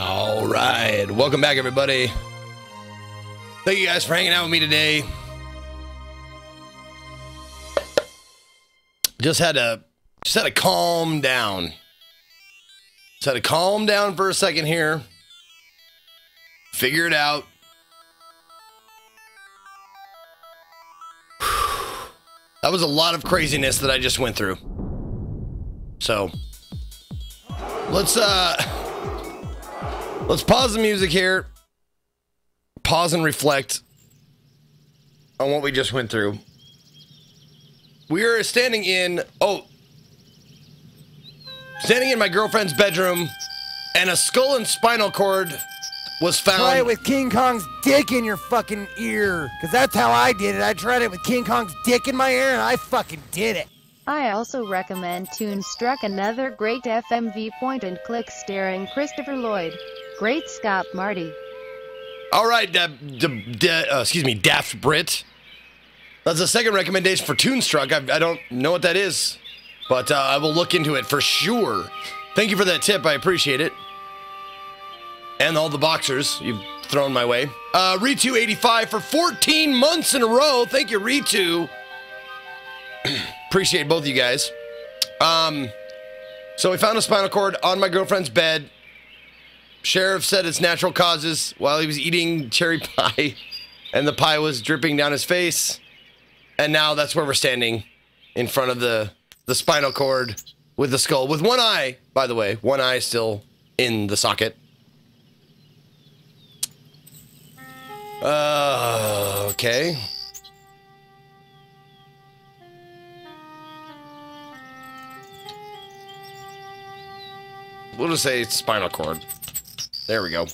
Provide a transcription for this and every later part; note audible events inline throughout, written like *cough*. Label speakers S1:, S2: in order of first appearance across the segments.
S1: All right. Welcome back, everybody. Thank you guys for hanging out with me today. Just had to just had to calm down. Just had to calm down for a second here. Figure it out. *sighs* That was a lot of craziness that I just went through. So let's uh let's pause the music here. Pause and reflect on what we just went through. We are standing in oh standing in my girlfriend's bedroom and a skull and spinal cord was found.
S2: Try it with King Kong's dick in your fucking ear. Because that's how I did it. I tried it with King Kong's dick in my ear and I fucking did it.
S3: I also recommend Toonstruck, another great FMV point and click starring Christopher Lloyd. Great Scott Marty.
S1: All right, da, uh, excuse me, Daft Brit. That's the second recommendation for Toonstruck. I, I don't know what that is, but uh, I will look into it for sure. Thank you for that tip. I appreciate it. And all the boxers you've thrown my way. Uh, Ritu85 for 14 months in a row. Thank you, Ritu. *clears throat* appreciate both of you guys. Um, so we found a spinal cord on my girlfriend's bed. Sheriff said it's natural causes while he was eating cherry *laughs* pie, and the pie was dripping down his face. And now that's where we're standing, in front of the the spinal cord with the skull, with one eye, by the way, one eye still in the socket. Uh, okay. We'll just say spinal cord. There we go.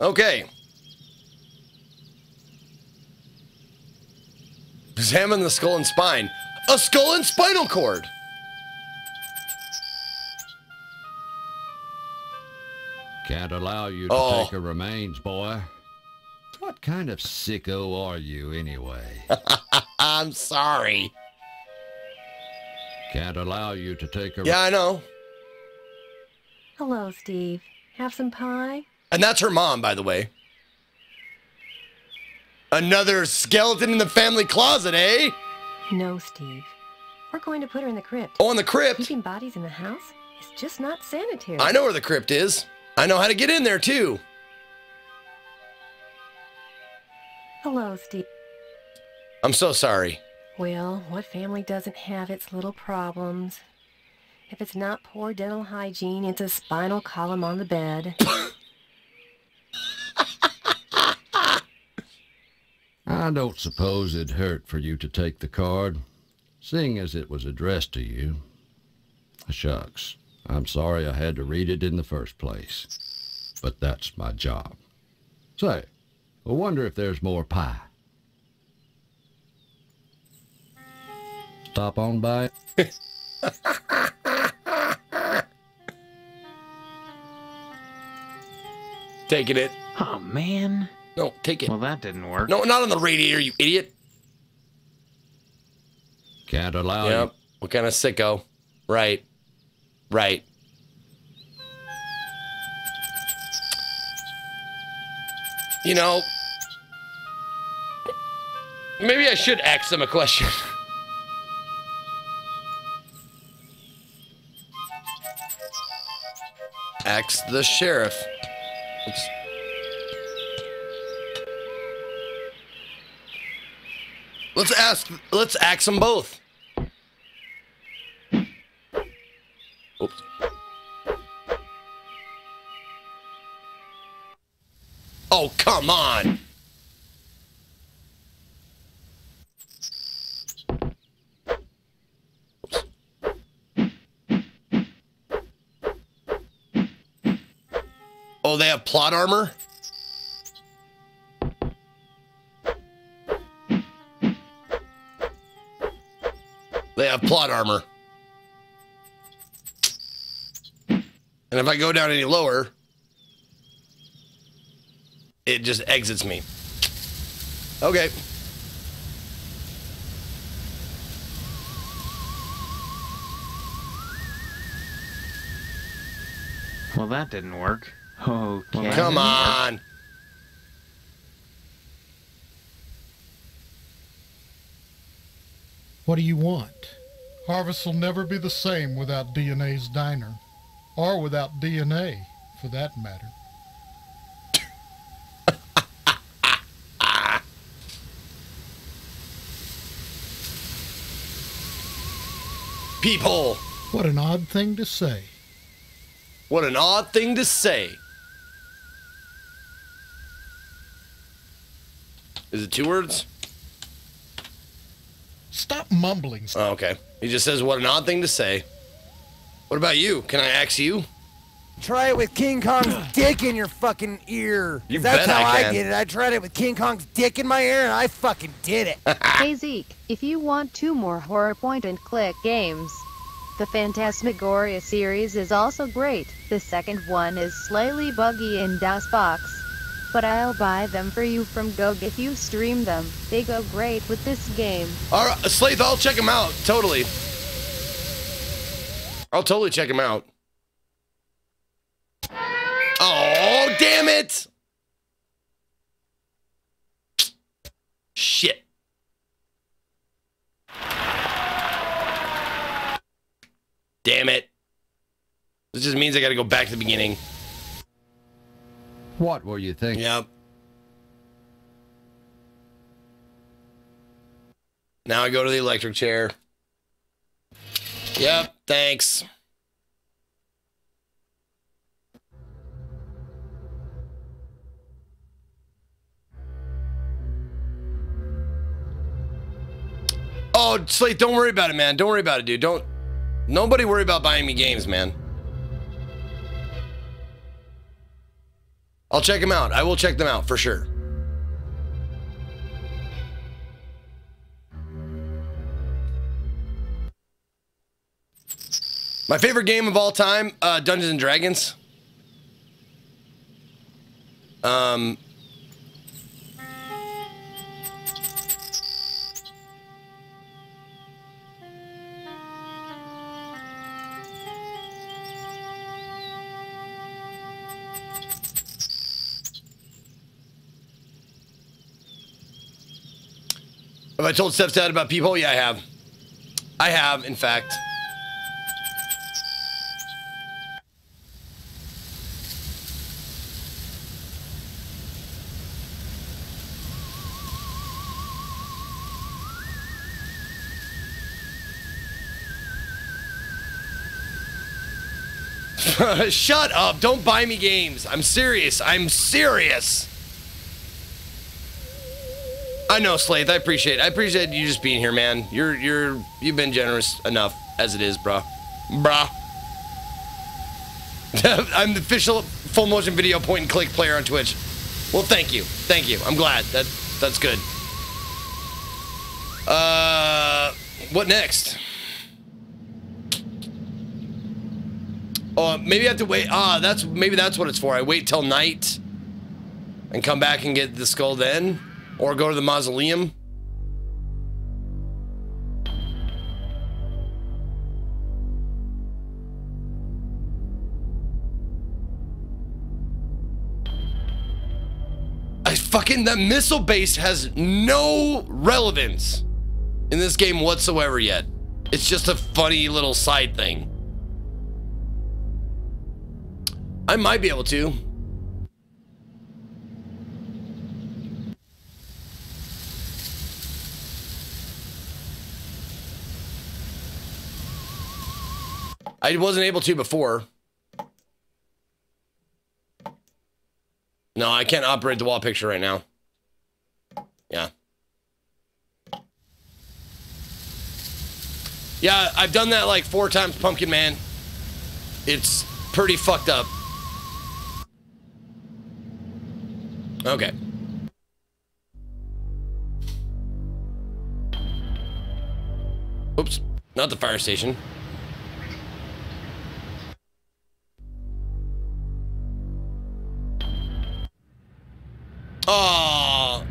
S1: Okay. Examine the skull and spine. A skull and spinal cord.
S4: Can't allow you to
S1: Oh.
S4: take a remains, boy. What kind of sicko are you, anyway? *laughs*
S1: I'm sorry.
S4: Can't allow you to take a.
S1: Yeah, I know.
S5: Hello, Steve. Have some pie?
S1: And that's her mom, by the way. Another skeleton in the family closet, eh?
S5: No, Steve. We're going to put her in the crypt.
S1: Oh, in the crypt.
S5: Keeping bodies in the house is just not sanitary.
S1: I know where the crypt is. I know how to get in there, too.
S5: Hello, Steve.
S1: I'm so sorry.
S5: Well, what family doesn't have its little problems? If it's not poor dental hygiene, it's a spinal column on the bed. *laughs*
S4: I don't suppose it'd hurt for you to take the card, seeing as it was addressed to you. Shucks. I'm sorry I had to read it in the first place. But that's my job. Say, I wonder if there's more pie. Stop on by. *laughs*
S1: Taking it.
S6: Oh, man.
S1: No, take it.
S6: Well, that didn't work.
S1: No, not on the radiator, you idiot.
S4: Can't allow
S1: Yep. What kind of sicko? Right. Right. You know, maybe I should ask them a question. *laughs* Ask the sheriff. Oops. Let's ask. Let's axe them both. Oops. Oh, come on. Oh, they have plot armor? They have plot armor. And if I go down any lower, it just exits me. Okay.
S6: Well, that didn't work. Okay.
S1: Come on.
S7: What do you want? Harvest will never be the same without Edna's diner. Or without DNA, for that matter.
S1: Peephole.
S7: What an odd thing to say.
S1: What an odd thing to say. Is it two words?
S7: Stop mumbling.
S1: Oh, okay. He just says, what an odd thing to say. What about you? Can I ask you?
S2: Try it with King Kong's *gasps* dick in your fucking ear. 'Cause
S1: You
S2: That's how
S1: I
S2: I, did it. I tried it with King Kong's dick in my ear, and I fucking did it. *laughs*
S3: Hey Zeke, if you want two more horror point and click games, the Phantasmagoria series is also great. The second one is slightly buggy in DOSBox. But I'll buy them for you from GOG if you stream them. They go great with this game.
S1: All right, Slaith, I'll check them out. Totally. I'll totally check them out. Oh, damn it! Shit. Damn it. This just means I gotta go back to the beginning.
S4: What were you thinking?
S1: Yep. Now I go to the electric chair. Yep, thanks. Oh, Slate, don't worry about it, man. Don't worry about it, dude. Don't. Nobody worry about buying me games, man. I'll check them out. I will check them out for sure. My favorite game of all time, uh, Dungeons and Dragons. Um, have I told Steph's dad about people? Yeah, I have. I have, in fact. *laughs* Shut up. Don't buy me games. I'm serious. I'm serious. I know, Slaith. I appreciate. I appreciate you just being here, man. You're you're you've been generous enough as it is, bruh. Bruh. *laughs* I'm the official full motion video point and click player on Twitch. Well, thank you, thank you. I'm glad that that's good. Uh, what next? Oh, maybe I have to wait. Ah, that's maybe that's what it's for. I wait till night and come back and get the skull then, or go to the mausoleum. I fucking that missile base has no relevance in this game whatsoever yet. It's just a funny little side thing. I might be able to. I wasn't able to before. No, I can't operate the wall picture right now. Yeah. Yeah, I've done that like four times, Pumpkin Man. It's pretty fucked up. Okay. Oops, not the fire station. Oh,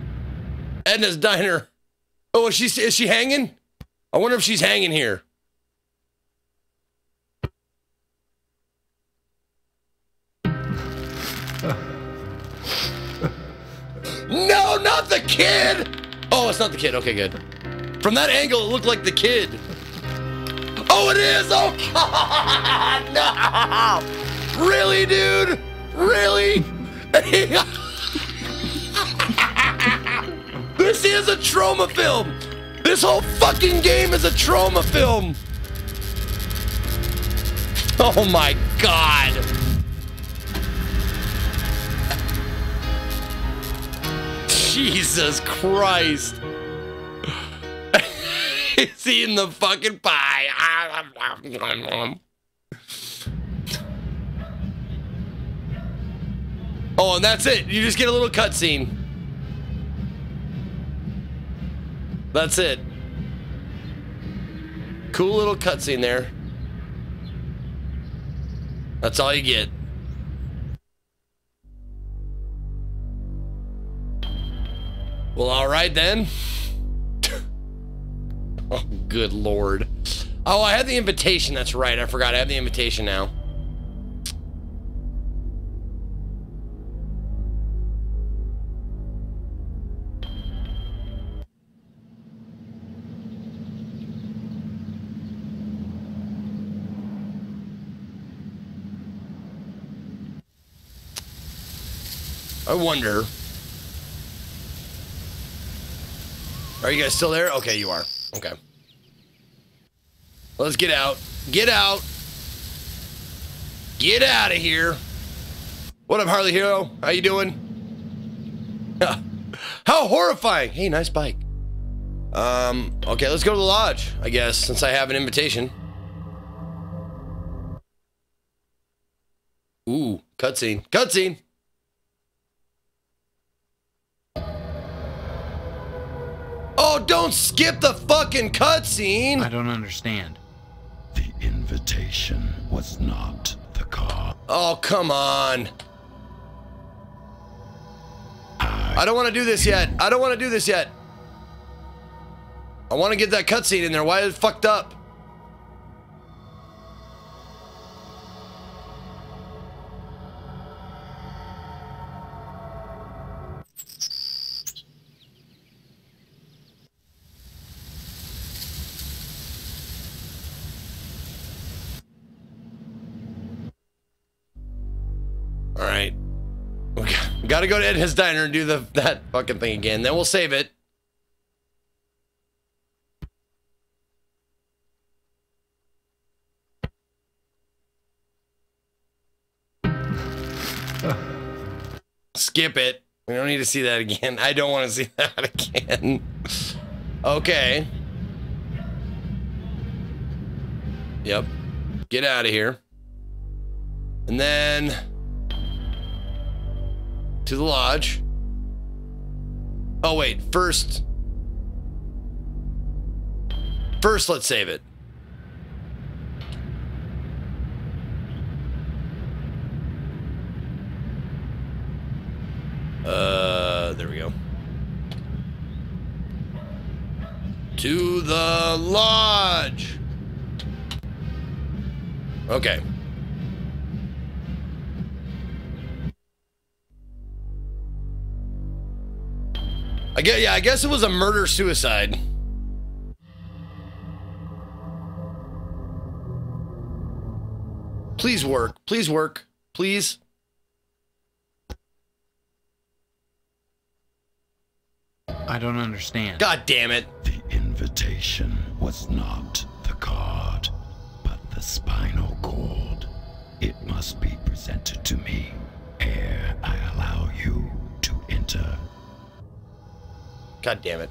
S1: Edna's diner. Oh, is she is she hanging? I wonder if she's hanging here. No, not the kid! Oh, it's not the kid. Okay, good. From that angle, it looked like the kid. Oh, it is! Oh! *laughs* No! Really, dude? Really? *laughs* this is a trauma film! This whole fucking game is a trauma film! Oh my god! Jesus Christ! *laughs* He's eating the fucking pie. *laughs* Oh, and that's it. You just get a little cutscene. That's it. Cool little cutscene there. That's all you get. Well, all right then. *laughs* oh, good lord. Oh, I had the invitation. That's right. I forgot. I have the invitation now. I wonder. Are you guys still there? Okay, you are. Okay. Let's get out. Get out. Get out of here. What up, Harley Hero? How you doing? *laughs* How horrifying. Hey, nice bike. Um, okay, let's go to the lodge, I guess, since I have an invitation. Ooh, cutscene. Cutscene. Don't skip the fucking cutscene.
S8: I don't understand.
S9: The invitation was not the card.
S1: Oh, come on. I don't want to do this yet. I don't want to do this yet. I want to get that cutscene in there. Why is it fucked up? We got to go to Edna's Diner and do the that fucking thing again. Then we'll save it. Skip it. We don't need to see that again. I don't want to see *laughs* that again. okay. Yep. Get out of here. And then to the lodge. Oh, wait. First. First, let's save it. Uh, there we go. To the lodge. Okay. I guess, yeah, I guess it was a murder suicide. Please work. Please work. Please.
S8: I don't understand.
S1: God damn it.
S9: The invitation was not the card, but the spinal cord. It must be presented to me ere I allow you to enter.
S1: God damn it.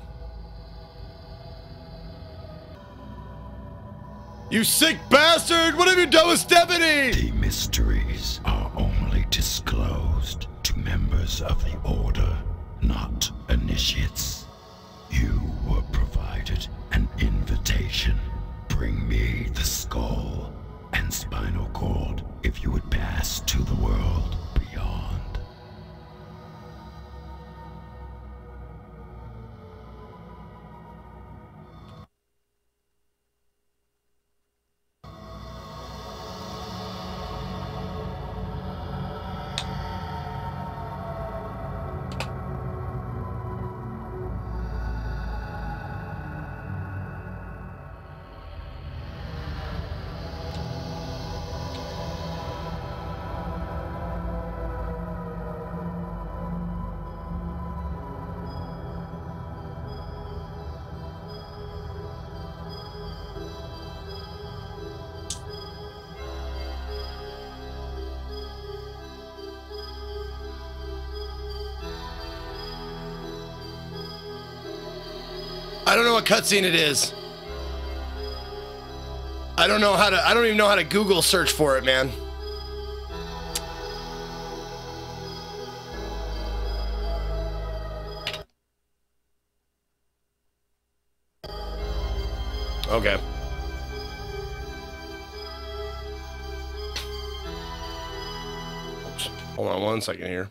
S1: You sick bastard! What have you done with Stephanie?
S9: The mysteries are only disclosed to members of the Order, not initiates.
S1: Don't know what cutscene it is. I don't know how to. I don't even know how to Google search for it, man. Okay. Oops. Hold on one second here.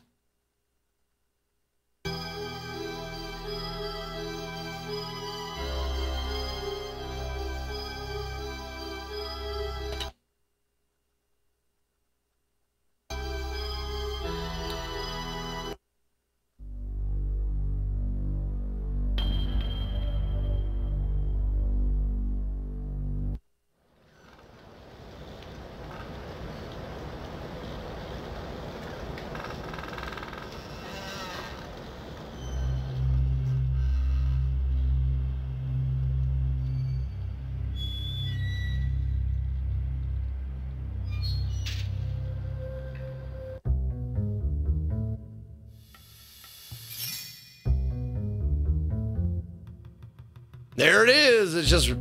S1: There it is. It's just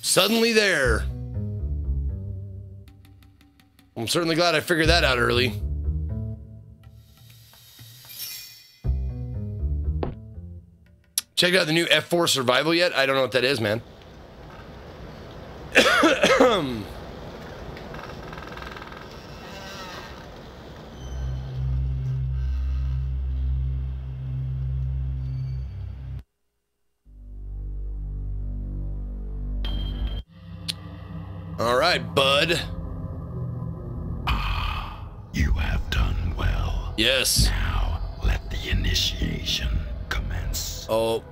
S1: suddenly there. I'm certainly glad I figured that out early. Check out the new F4 Survival yet? I don't know what that is, man. Yes.
S9: Now let the initiation commence.
S1: Oh,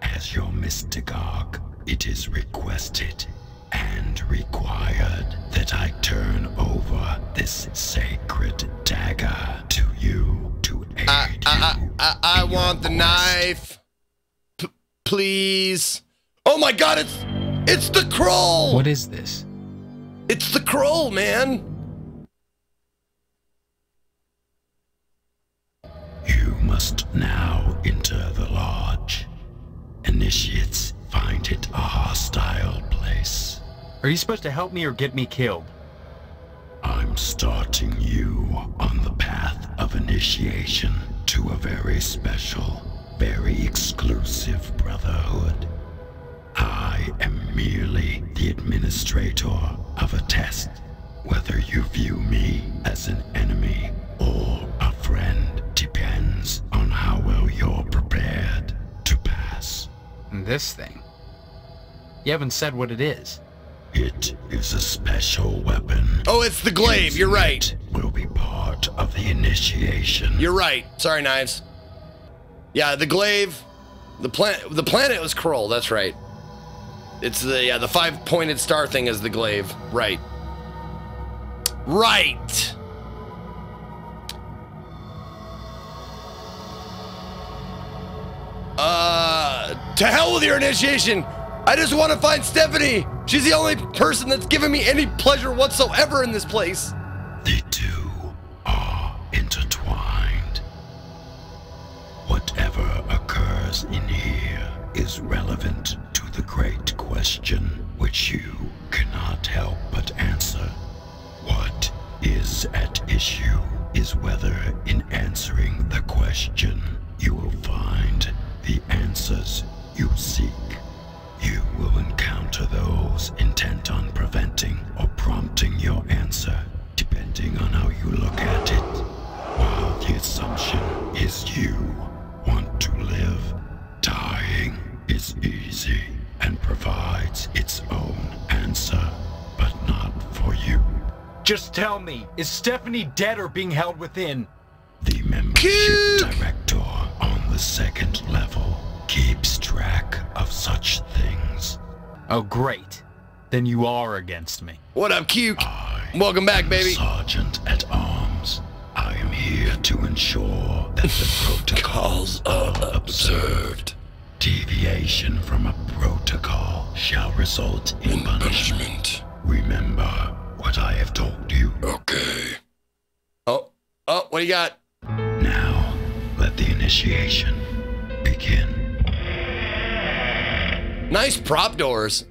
S9: As your mystagogue, it is requested and required that I turn over this sacred dagger to you to aid
S1: I, I,
S9: you.
S1: I, I
S9: in your
S1: want the
S9: quest.
S1: knife. P- please. Oh my god, it's it's the crawl.
S6: What is this?
S1: It's the crawl, man.
S9: Must now enter the lodge. Initiates find it a hostile place.
S6: Are you supposed to help me or get me killed?
S9: I'm starting you on the path of initiation to a very special, very exclusive brotherhood. I am merely the administrator of a test. Whether you view me as an enemy or a friend
S6: This thing. You haven't said what it is.
S9: It is a special weapon.
S1: Oh, it's the glaive. You're right.
S9: It will be part of the initiation.
S1: You're right. Sorry, knives. Yeah, the glaive. The planet. The planet was Krull. That's right. It's the yeah the five pointed star thing is the glaive. Right. Right. To hell with your initiation. I just want to find Stephanie. She's the only person that's given me any pleasure whatsoever in this place.
S9: The two are intertwined. Whatever occurs in here is relevant to the great question which you cannot help but answer. What is at issue is whether in answering the question you will find the answers you seek. You will encounter those intent on preventing or prompting your answer, depending on how you look at it. While the assumption is you want to live, dying is easy and provides its own answer, but not for you.
S6: Just tell me, is Stephanie dead or being held within?
S9: The membership
S1: Cook!
S9: director on the second level keeps track of such things.
S6: Oh, great. Then you are against me.
S1: What up, Cuke?
S9: I
S1: Welcome back, baby.
S9: Sergeant at Arms. I am here to ensure that the *laughs* protocols are observed. Deviation from a protocol shall result in punishment. Remember what I have told you.
S1: Okay. Oh, oh, what do you got?
S9: Now, let the initiation begin.
S1: Nice prop doors.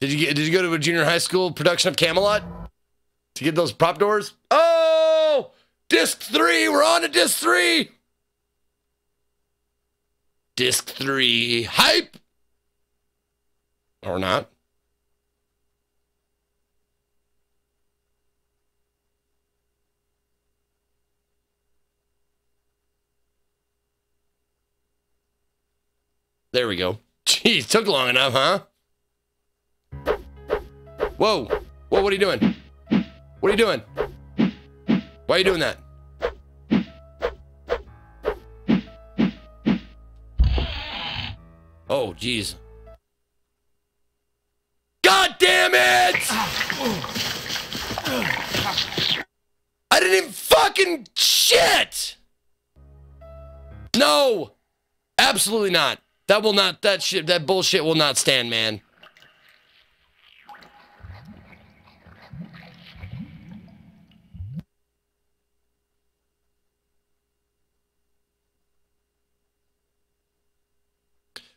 S1: Did you get? Did you go to a junior high school production of Camelot to get those prop doors? Oh, disc three. We're on to disc three. Disc three. Hype. Or not. There we go. Jeez, took long enough, huh? Whoa. Whoa, what are you doing? What are you doing? Why are you doing that? Oh, jeez. God damn it! I didn't even fucking shit! No! Absolutely not. That will not, that shit, that bullshit will not stand, man.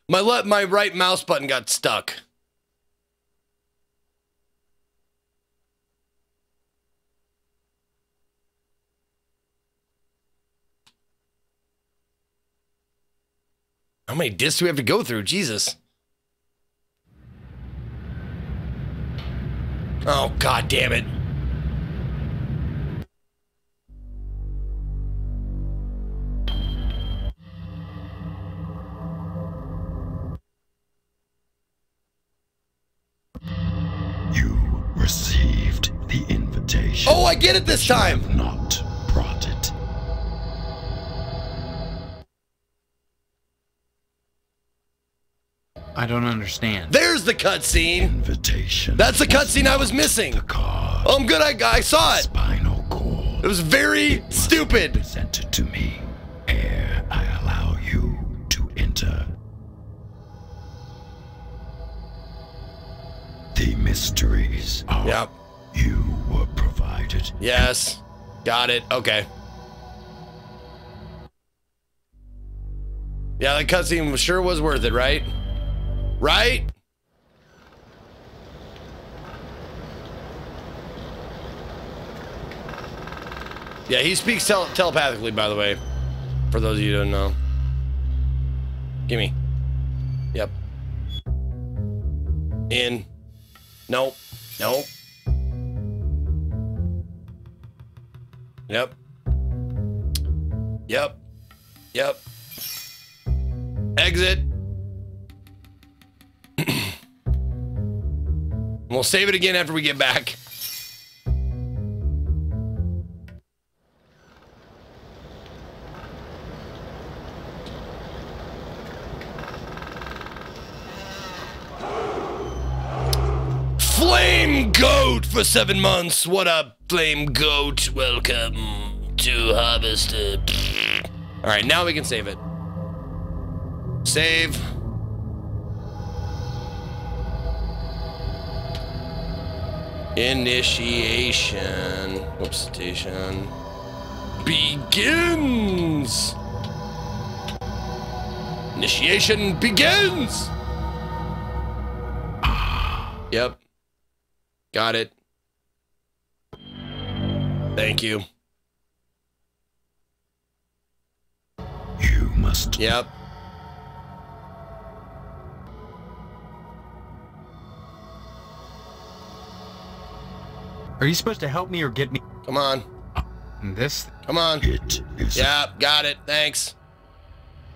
S1: My le- my right mouse button got stuck. How many discs do we have to go through? Jesus. Oh, god damn it.
S9: You received the invitation.
S1: Oh, I get it this time.
S9: Not
S6: I don't understand.
S1: There's the cutscene.
S9: Invitation.
S1: That's the cutscene I was missing.
S9: The card.
S1: Oh, I'm good. I, I saw it.
S9: Spinal cord.
S1: It was very stupid.
S9: Presented to me ere I allow you to enter. The mysteries are
S1: Yep.
S9: you were provided.
S1: Yes. Got it. Okay. Yeah, the cutscene sure was worth it, right? Right? Yeah, he speaks tel- telepathically, by the way. For those of you who don't know. Gimme. Yep. In. Nope. Nope. Yep. Yep. Yep. Exit. We'll save it again after we get back. Flame Goat for seven months. What up, Flame Goat? Welcome to Harvester. All right, now we can save it. Save. Initiation. Whoops, station. Begins. Initiation begins. Ah. Yep. Got it. Thank you.
S9: You must
S1: Yep.
S6: Are you supposed to help me or get me
S1: Come on.
S6: this?
S1: Come on.
S9: it is
S1: Yep. Got it. Thanks.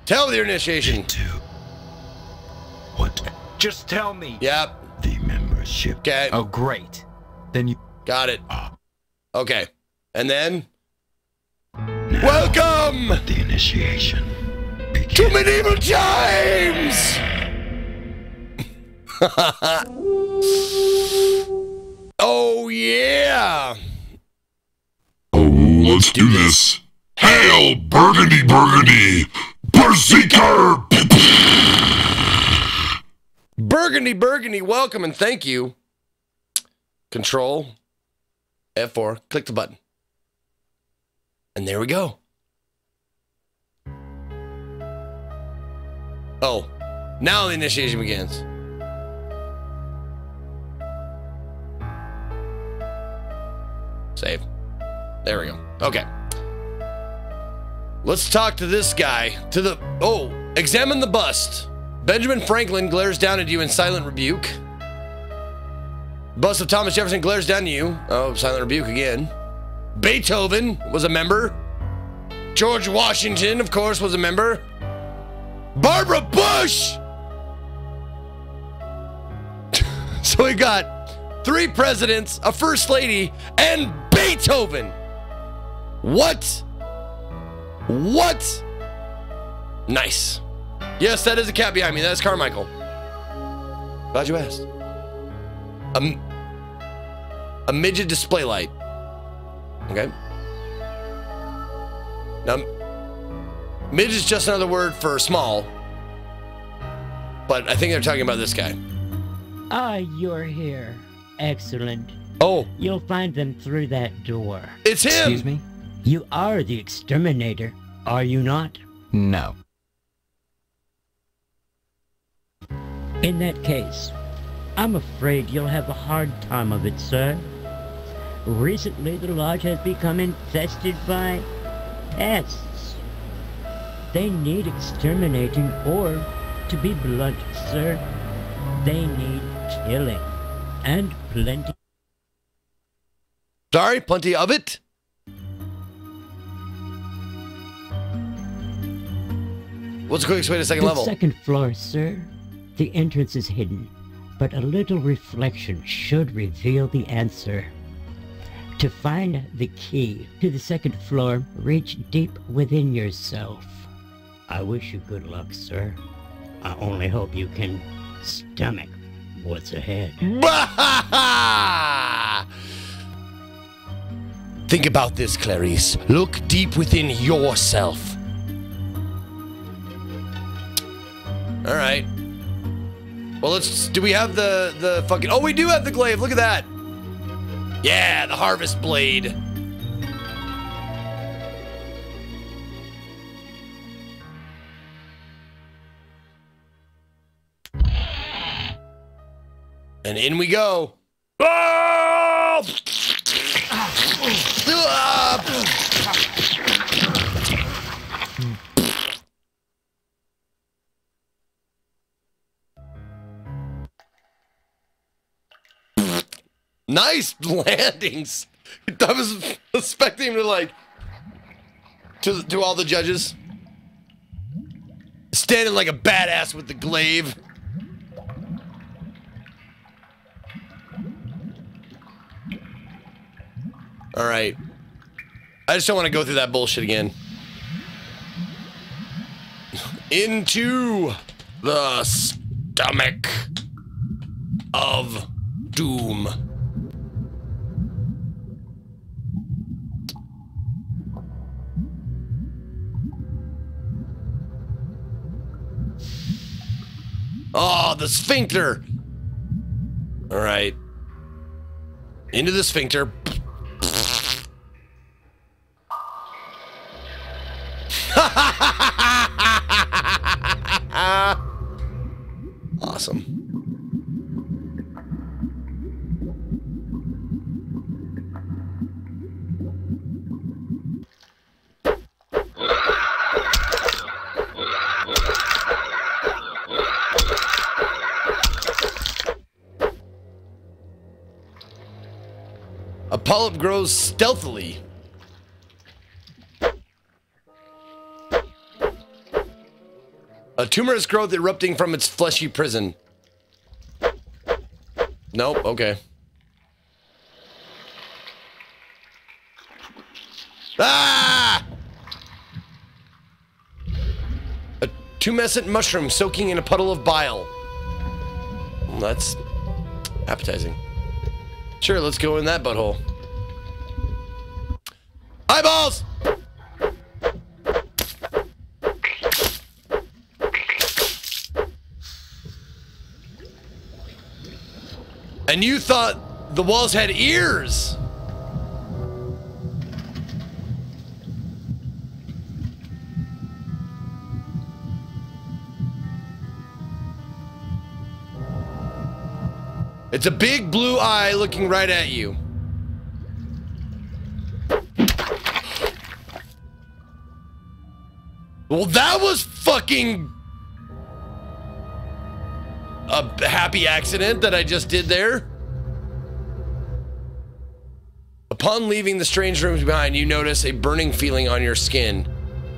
S1: Tell the initiation.
S9: into what
S6: Just tell me.
S1: Yep.
S9: the membership
S1: Okay.
S6: Oh, great. Then you.
S1: Got it. Ah. Okay. And then.
S9: now
S1: Welcome
S9: the initiation
S1: to medieval times! *laughs* oh, yeah.
S10: Oh, let's do this. Hail, Burgundy, Burgundy, Berserker!
S1: Burgundy, Burgundy, welcome and thank you. Control F4, click the button. And there we go. Oh, now the initiation begins. Save. There we go. Okay. Let's talk to this guy. To the. Oh, examine the bust. Benjamin Franklin glares down at you in silent rebuke. Bust of Thomas Jefferson glares down at you. Oh, silent rebuke again. Beethoven was a member. George Washington, of course, was a member. Barbara Bush! *laughs* so we got three presidents, a first lady, and Beethoven. What? What? Nice. Yes, that is a cat behind me. That is Carmichael. Glad you asked. A, a midget display light. Okay. Now, midget is just another word for small. But I think they're talking about this guy.
S11: Ah, you're here. Excellent.
S1: Oh.
S11: You'll find them through that door.
S1: It's him!
S11: Excuse me? You are the exterminator, are you not?
S12: No.
S11: In that case, I'm afraid you'll have a hard time of it, sir. Recently, the lodge has become infested by pests. They need exterminating, or, to be blunt, sir, they need killing. And plenty.
S1: Sorry, plenty of it? What's the quickest way to second
S11: the
S1: level?
S11: second floor, sir. The entrance is hidden, but a little reflection should reveal the answer. To find the key to the second floor, reach deep within yourself. I wish you good luck, sir. I only hope you can stomach what's ahead. *laughs* *laughs*
S1: Think about this, Clarice. Look deep within yourself. All right. Well, let's. Do we have the the fucking? Oh, we do have the glaive. Look at that. Yeah, the harvest blade. And in we go. Oh! Nice landings. *laughs* I was expecting him to like to to all the judges. Standing like a badass with the glaive. All right. I just don't want to go through that bullshit again. Into the stomach of doom. Oh, the sphincter. All right. Into the sphincter. Polyp grows stealthily. A tumorous growth erupting from its fleshy prison. Nope, okay. Ah! A tumescent mushroom soaking in a puddle of bile. Well, that's appetizing. Sure, let's go in that butthole balls! And you thought the walls had ears! It's a big blue eye looking right at you. Well, that was fucking a happy accident that I just did there. Upon leaving the strange rooms behind, you notice a burning feeling on your skin.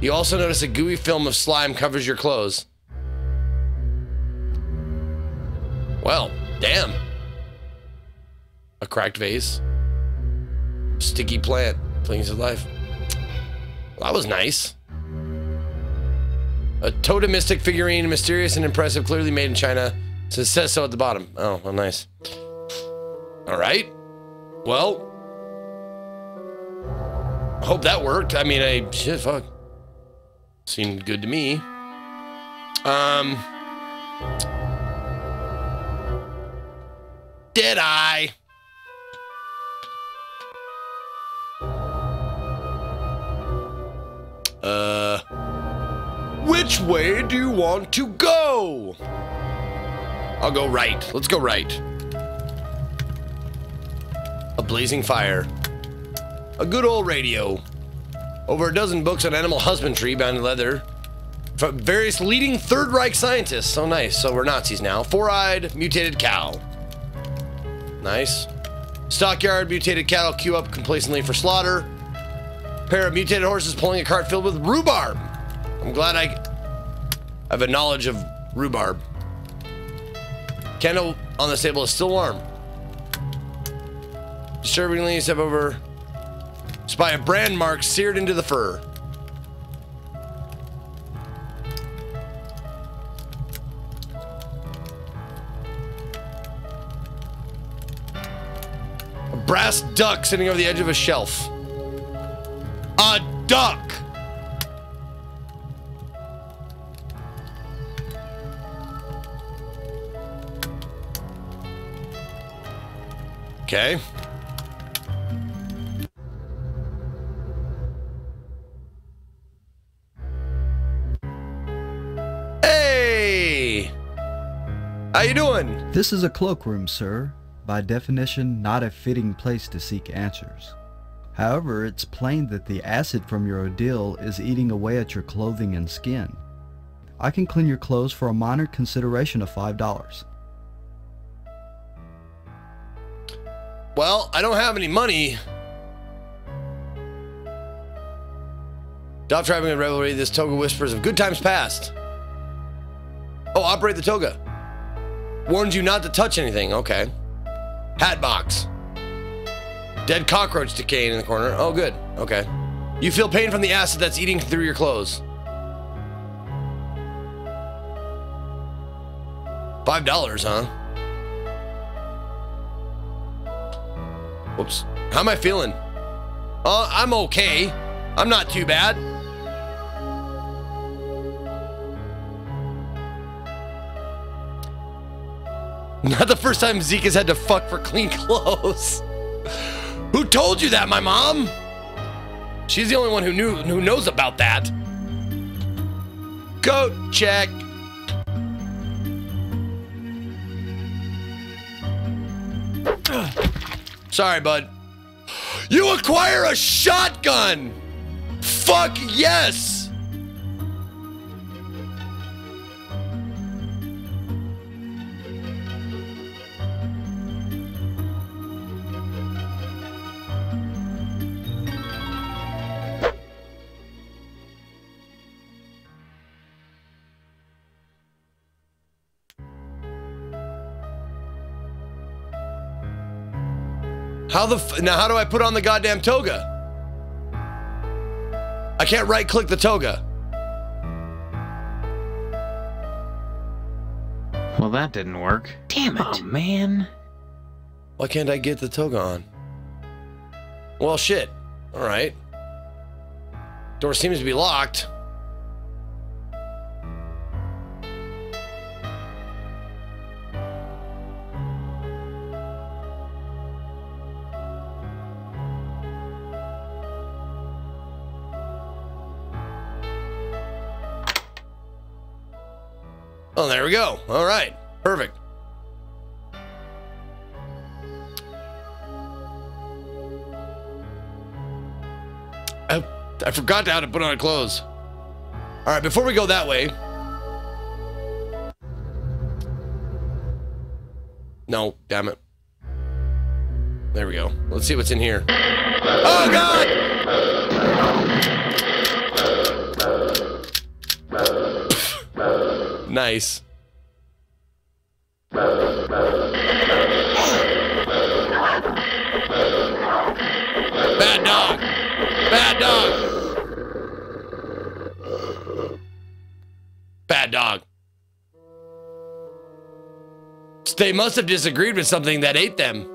S1: You also notice a gooey film of slime covers your clothes. Well, damn. A cracked vase. Sticky plant. Things of life. Well, that was nice. A totemistic figurine, mysterious and impressive, clearly made in China. So it says so at the bottom. Oh, well, nice. All right. Well, I hope that worked. I mean, I shit, fuck. Seemed good to me. Um, did I? Uh, which way do you want to go? I'll go right. Let's go right. A blazing fire. A good old radio. Over a dozen books on animal husbandry bound in leather. From various leading Third Reich scientists. So nice. So we're Nazis now. Four-eyed mutated cow. Nice. Stockyard mutated cattle queue up complacently for slaughter. Pair of mutated horses pulling a cart filled with rhubarb. I'm glad I have a knowledge of rhubarb. Candle on the table is still warm. Disturbingly, step over. Spy a brand mark seared into the fur. A brass duck sitting over the edge of a shelf. A duck! Okay. Hey! How you doing?
S12: This is a cloakroom, sir. By definition, not a fitting place to seek answers. However, it's plain that the acid from your ordeal is eating away at your clothing and skin. I can clean your clothes for a minor consideration of $5.
S1: Well, I don't have any money. Stop driving a revelry. This toga whispers of good times past. Oh, operate the toga. Warns you not to touch anything. Okay. Hat box. Dead cockroach decaying in the corner. Oh, good. Okay. You feel pain from the acid that's eating through your clothes. Five dollars, huh? Whoops. How am I feeling? Uh, I'm okay. I'm not too bad. *laughs* Not the first time Zeke has had to fuck for clean *laughs* clothes. Who told you that, my mom? She's the only one who knew who knows about that. Goat check. Sorry, bud. You acquire a shotgun! Fuck yes! How the f- now? How do I put on the goddamn toga? I can't right click the toga.
S13: Well, that didn't work. Damn it. Oh, man.
S1: Why can't I get the toga on? Well, shit. All right. Door seems to be locked. There we go. All right. Perfect. I, I forgot how to put on clothes. All right, before we go that way. No, damn it. There we go. Let's see what's in here. Oh, God! *laughs* nice. Bad dog. Bad dog. Bad dog. They must have disagreed with something that ate them.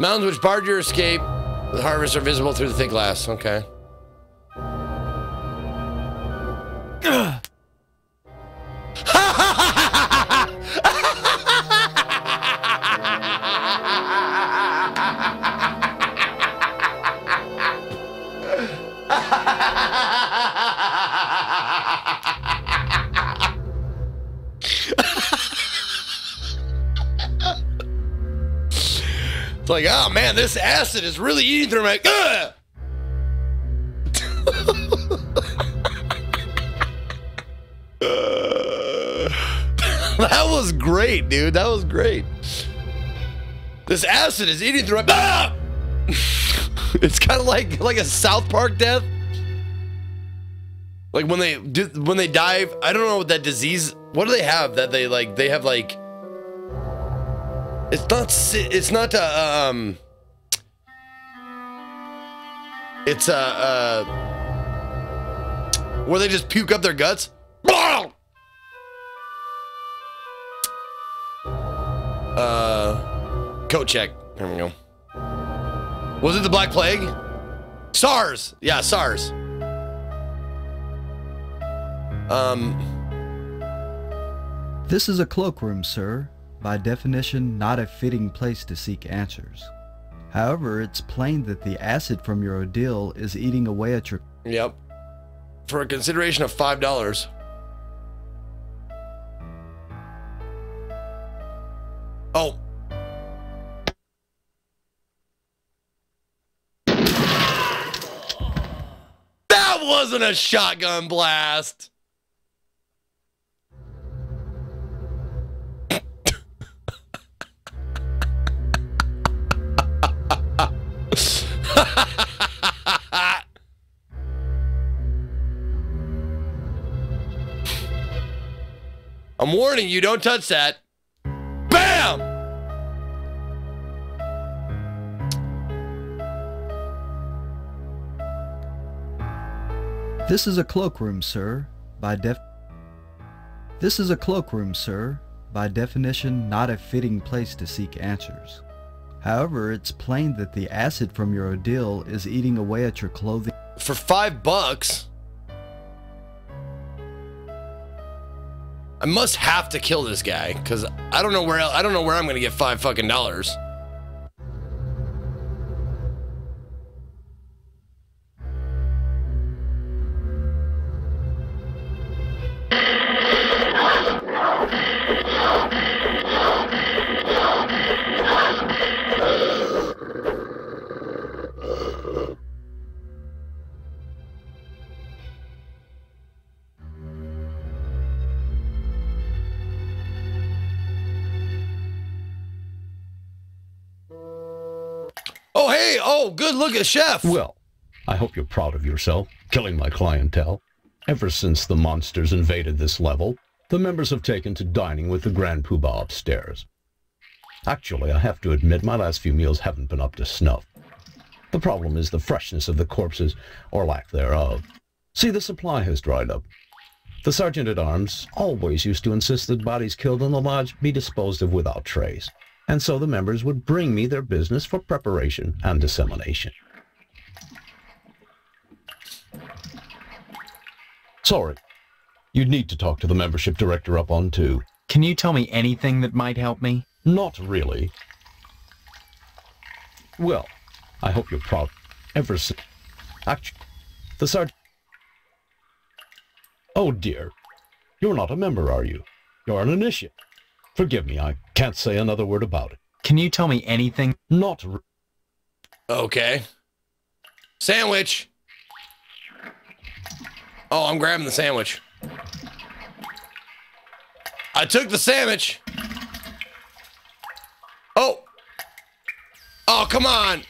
S1: Mountains which barred your escape. The harvests are visible through the thick glass. Okay. Acid is really eating through my. Ugh! *laughs* that was great, dude. That was great. This acid is eating through my. Ah! *laughs* it's kind of like like a South Park death. Like when they do when they dive. I don't know what that disease. What do they have that they like? They have like. It's not. It's not. Uh, um. It's uh, uh. Where they just puke up their guts. Uh, coat check. There we go. Was it the Black Plague? SARS. Yeah, SARS. Um,
S12: This is a cloakroom, sir. By definition, not a fitting place to seek answers. However, it's plain that the acid from your ordeal is eating away at your
S1: yep. For a consideration of five dollars. Oh. That wasn't a shotgun blast. I'm warning you, don't touch that. Bam!
S12: This is a cloakroom, sir. By def This is a cloakroom, sir. By definition, not a fitting place to seek answers. However, it's plain that the acid from your ordeal is eating away at your clothing.
S1: For five bucks? I must have to kill this guy because I don't know where I don't know where I'm gonna get five fucking dollars. Look at chef.
S14: Well, I hope you're proud of yourself, killing my clientele. Ever since the monsters invaded this level, the members have taken to dining with the Grand Poobah upstairs. Actually, I have to admit my last few meals haven't been up to snuff. The problem is the freshness of the corpses, or lack thereof. See, the supply has dried up. The sergeant-at-arms always used to insist that bodies killed in the lodge be disposed of without trace, and so the members would bring me their business for preparation and dissemination. Sorry. You'd need to talk to the membership director up on two.
S13: Can you tell me anything that might help me?
S14: Not really. Well, I hope you're proud. Ever since... Actually, the sergeant... Oh dear. You're not a member, are you? You're an initiate. Forgive me, I can't say another word about it.
S13: Can you tell me anything?
S14: Not. r-
S1: Okay. Sandwich. Oh, I'm grabbing the sandwich. I took the sandwich. Oh. Oh, come on.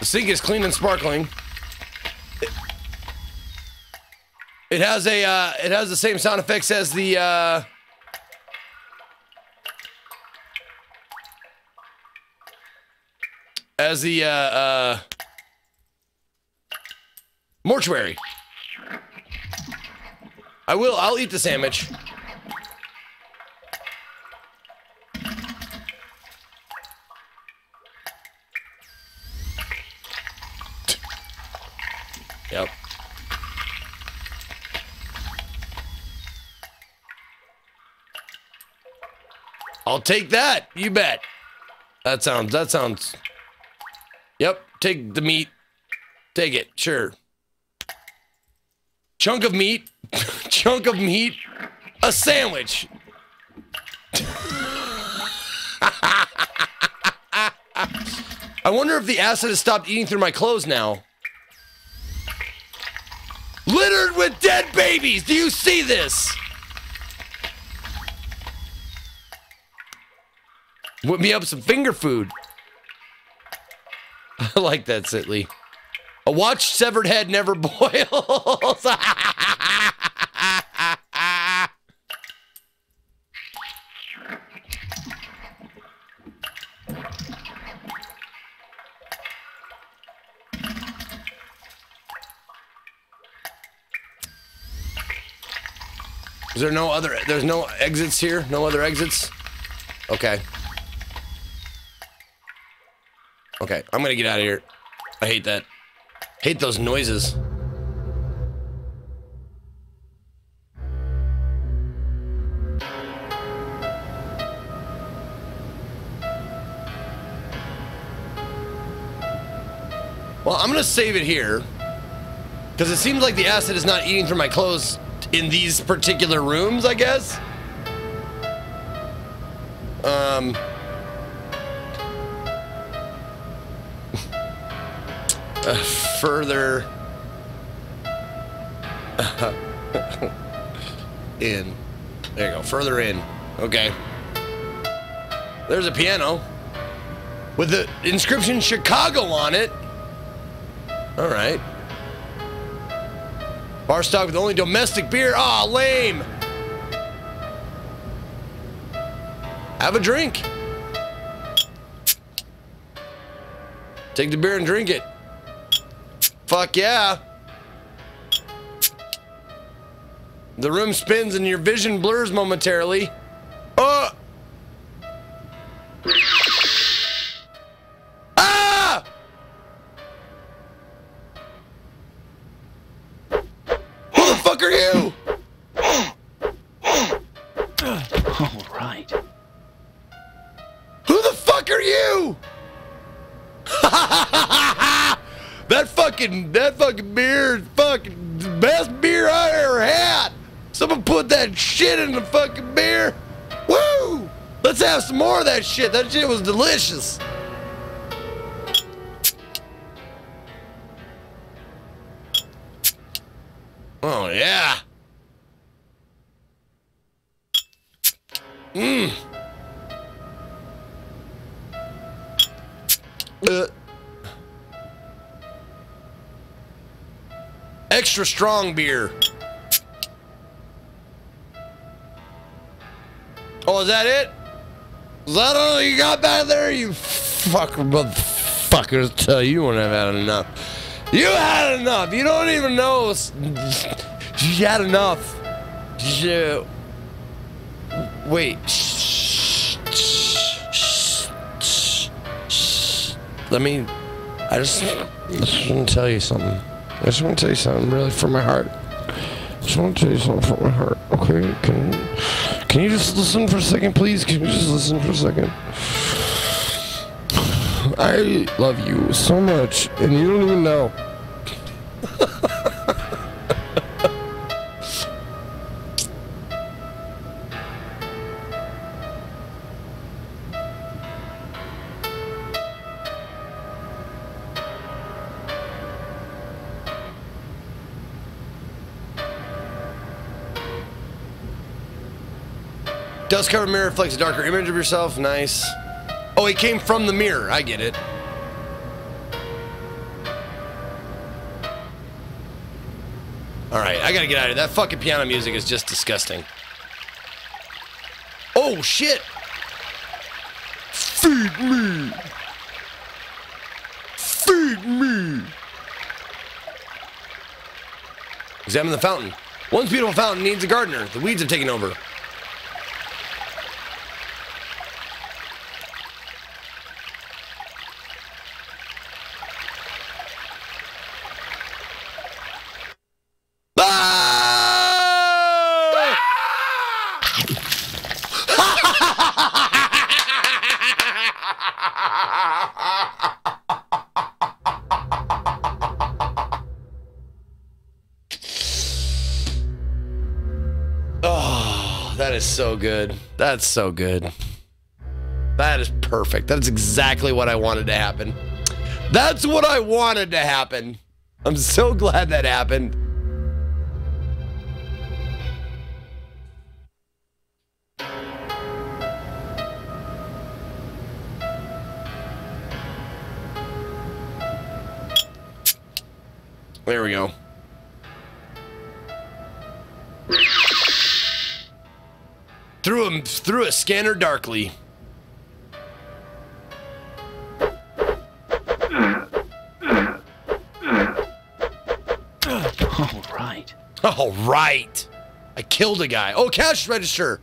S1: The sink is clean and sparkling. It, it has a uh, it has the same sound effects as the uh as the uh, uh, mortuary. I will. I'll eat the sandwich. I'll take that. You bet. That sounds. That sounds. Yep, take the meat. Take it, sure. Chunk of meat, *laughs* chunk of meat, a sandwich. *laughs* I wonder if the acid has stopped eating through my clothes now. Littered with dead babies! Do you see this? Whip me up some finger food. *laughs* I like that, Sitley. A watch severed head never *laughs* boils. Is there no other? There's no exits here. No other exits. Okay. Okay, I'm gonna get out of here. I hate that. Hate those noises. Well, I'm gonna save it here. Because it seems like the acid is not eating through my clothes in these particular rooms, I guess. Um. Uh, further *laughs* in. There you go. Further in. Okay. There's a piano with the inscription Chicago on it. All right. Bar stock with only domestic beer. Ah, lame. Have a drink. Take the beer and drink it. Fuck yeah. The room spins and your vision blurs momentarily. Shit. That shit was delicious. Oh yeah. Mmm. Uh. Extra strong beer. Oh, is that it? Is that all you got back there? You fucker motherfuckers tell you you want have had enough. You had enough. You don't even know. You had enough. You, wait. Let me. I just, I just want to tell you something. I just want to tell you something really from my heart. I just want to tell you something from my heart. Okay? Can, can you just listen for a second, please? Can you just listen for a second? I love you so much, and you don't even know. *laughs* Dust covered mirror reflects a darker image of yourself. Nice. Oh, it came from the mirror. I get it. All right, I gotta get out of here. That fucking piano music is just disgusting. Oh shit! Feed me! Feed me! Examine the fountain. Once beautiful fountain needs a gardener. The weeds have taken over. Good. That's so good. That is perfect. That's exactly what I wanted to happen. That's what I wanted to happen. I'm so glad that happened. There we go. Through a, through a scanner darkly.
S8: All right.
S1: All right. I killed a guy. Oh, cash register.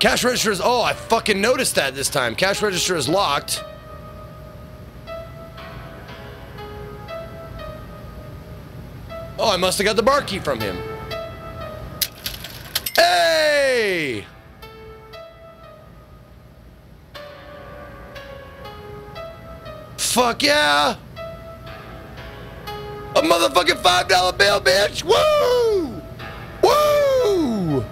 S1: Cash register is. Oh, I fucking noticed that this time. Cash register is locked. Oh, I must have got the bar key from him. Fuck yeah! A motherfucking five dollar bill, bitch! Woo! Woo!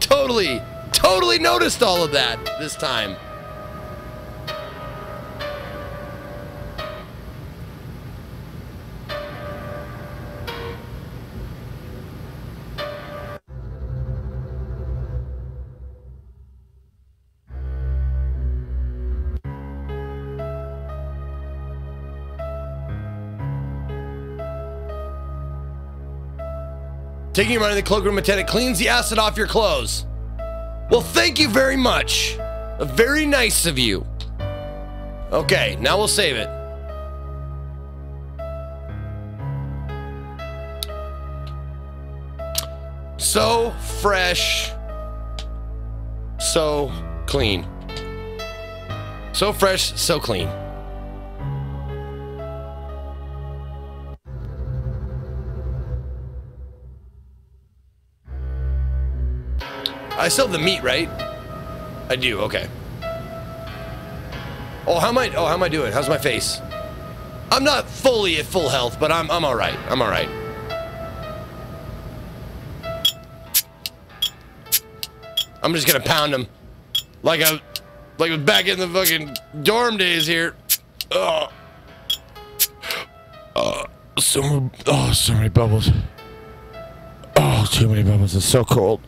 S1: Totally, totally noticed all of that this time. Taking your money in the cloakroom attendant cleans the acid off your clothes. Well, thank you very much. Very nice of you. Okay, now we'll save it. So fresh. So clean. So fresh, so clean. I still have the meat, right? I do, okay. Oh, how am I oh how am I doing? How's my face? I'm not fully at full health, but I'm I'm alright. I'm alright. I'm just gonna pound him. Like I like back in the fucking dorm days here. Oh, so oh, so many bubbles. Oh, too many bubbles. It's so cold.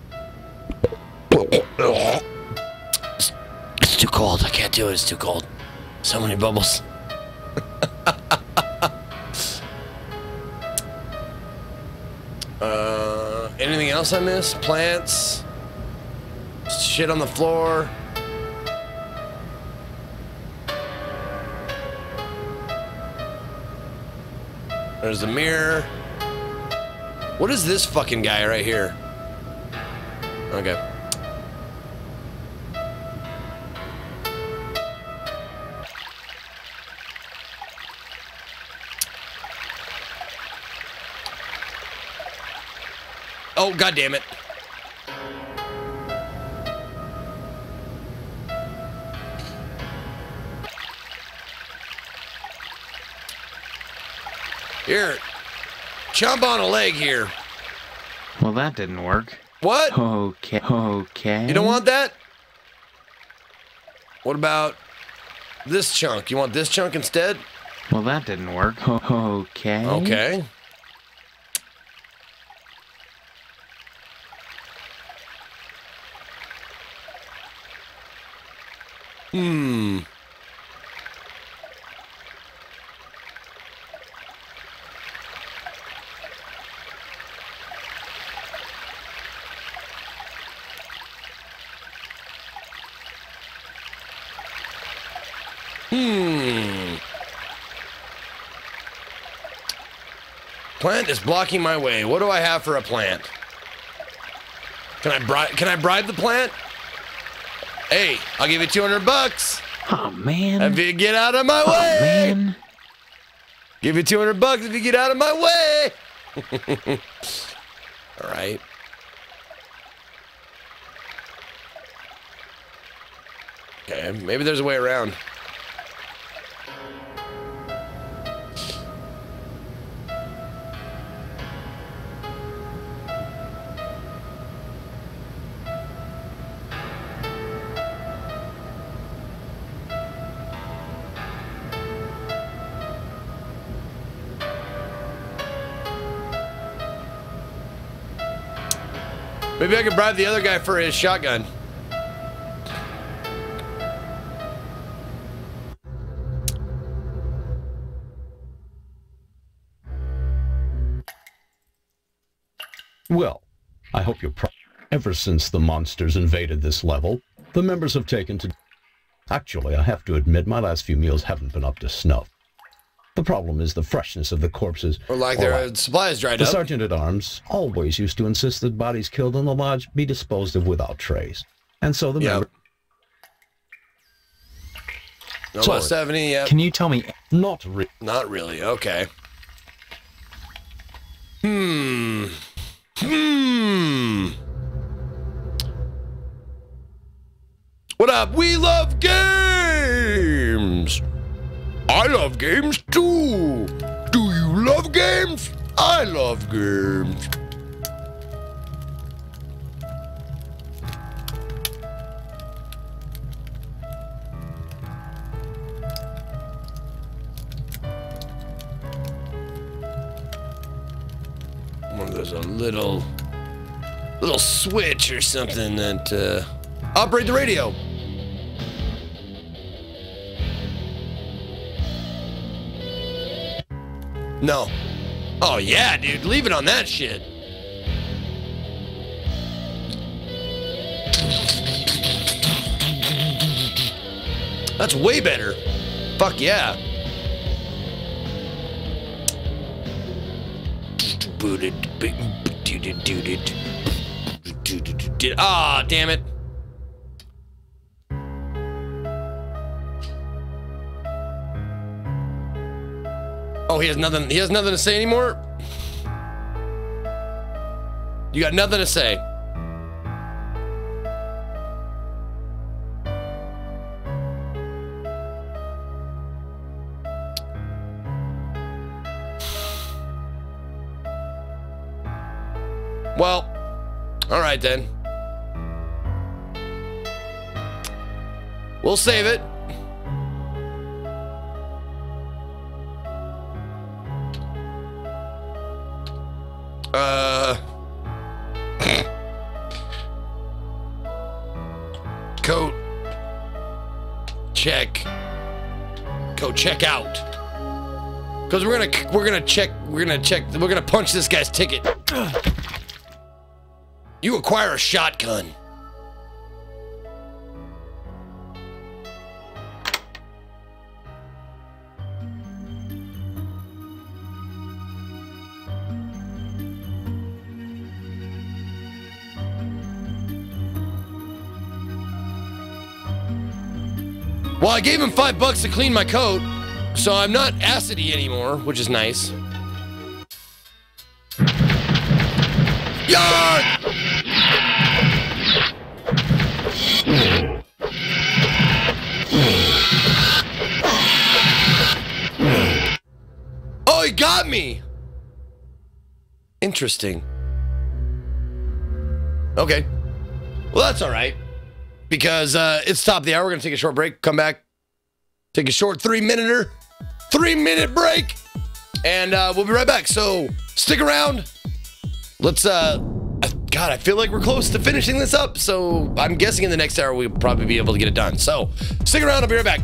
S1: It's, too cold. I can't do it. It's too cold. So many bubbles. *laughs* uh, anything else I missed? Plants? Shit on the floor? There's the mirror. What is this fucking guy right here? Okay. Oh, god damn it. Here. Chomp on a leg here.
S8: Well, that didn't work.
S1: What?
S8: Okay. Okay.
S1: You don't want that? What about this chunk? You want this chunk instead?
S8: Well, that didn't work. *laughs* Okay.
S1: Okay. Hmm. Hmm. Plant is blocking my way. What do I have for a plant? Can I bribe? Can I bribe the plant? Hey, I'll give you 200 bucks.
S8: Oh man.
S1: If you get out of my oh, way.
S8: man.
S1: Give you 200 bucks if you get out of my way. *laughs* All right. Okay, maybe there's a way around. Maybe I could bribe the other guy for his shotgun.
S14: Well, I hope you're Ever since the monsters invaded this level, the members have taken to... Actually, I have to admit my last few meals haven't been up to snuff. The problem is the freshness of the corpses.
S1: Or like their uh, supplies dried
S14: The
S1: up.
S14: The sergeant-at-arms always used to insist that bodies killed in the lodge be disposed of without trace. And so the
S1: Yep.
S14: member...
S1: No
S14: Sorry.
S1: 70, yeah.
S13: Can you tell me?
S14: Not re-
S1: Not really, okay. Hmm. Hmm. What up? We love games! I love games too! Do you love games? I love games. Well, there's a little little switch or something that uh, operate the radio. No. Oh yeah, dude, leave it on that shit. That's way better. Fuck yeah. Ah, damn it. He has nothing. He has nothing to say anymore. You got nothing to say. Well, all right then. We'll save it. Coat. Check. Go check out. Cause we're gonna we're gonna check we're gonna check we're gonna punch this guy's ticket. *clears throat* You acquire a shotgun. Well, I gave him five bucks to clean my coat, so I'm not acidy anymore, which is nice. Yeah! Oh, he got me! Interesting. Okay. Well, that's all right. Because uh, it's top of the hour. We're going to take a short break, come back, take a short three minuter, three minute break, and uh, we'll be right back. So stick around. Let's, uh, God, I feel like we're close to finishing this up. So I'm guessing in the next hour we'll probably be able to get it done. So stick around. I'll be right back.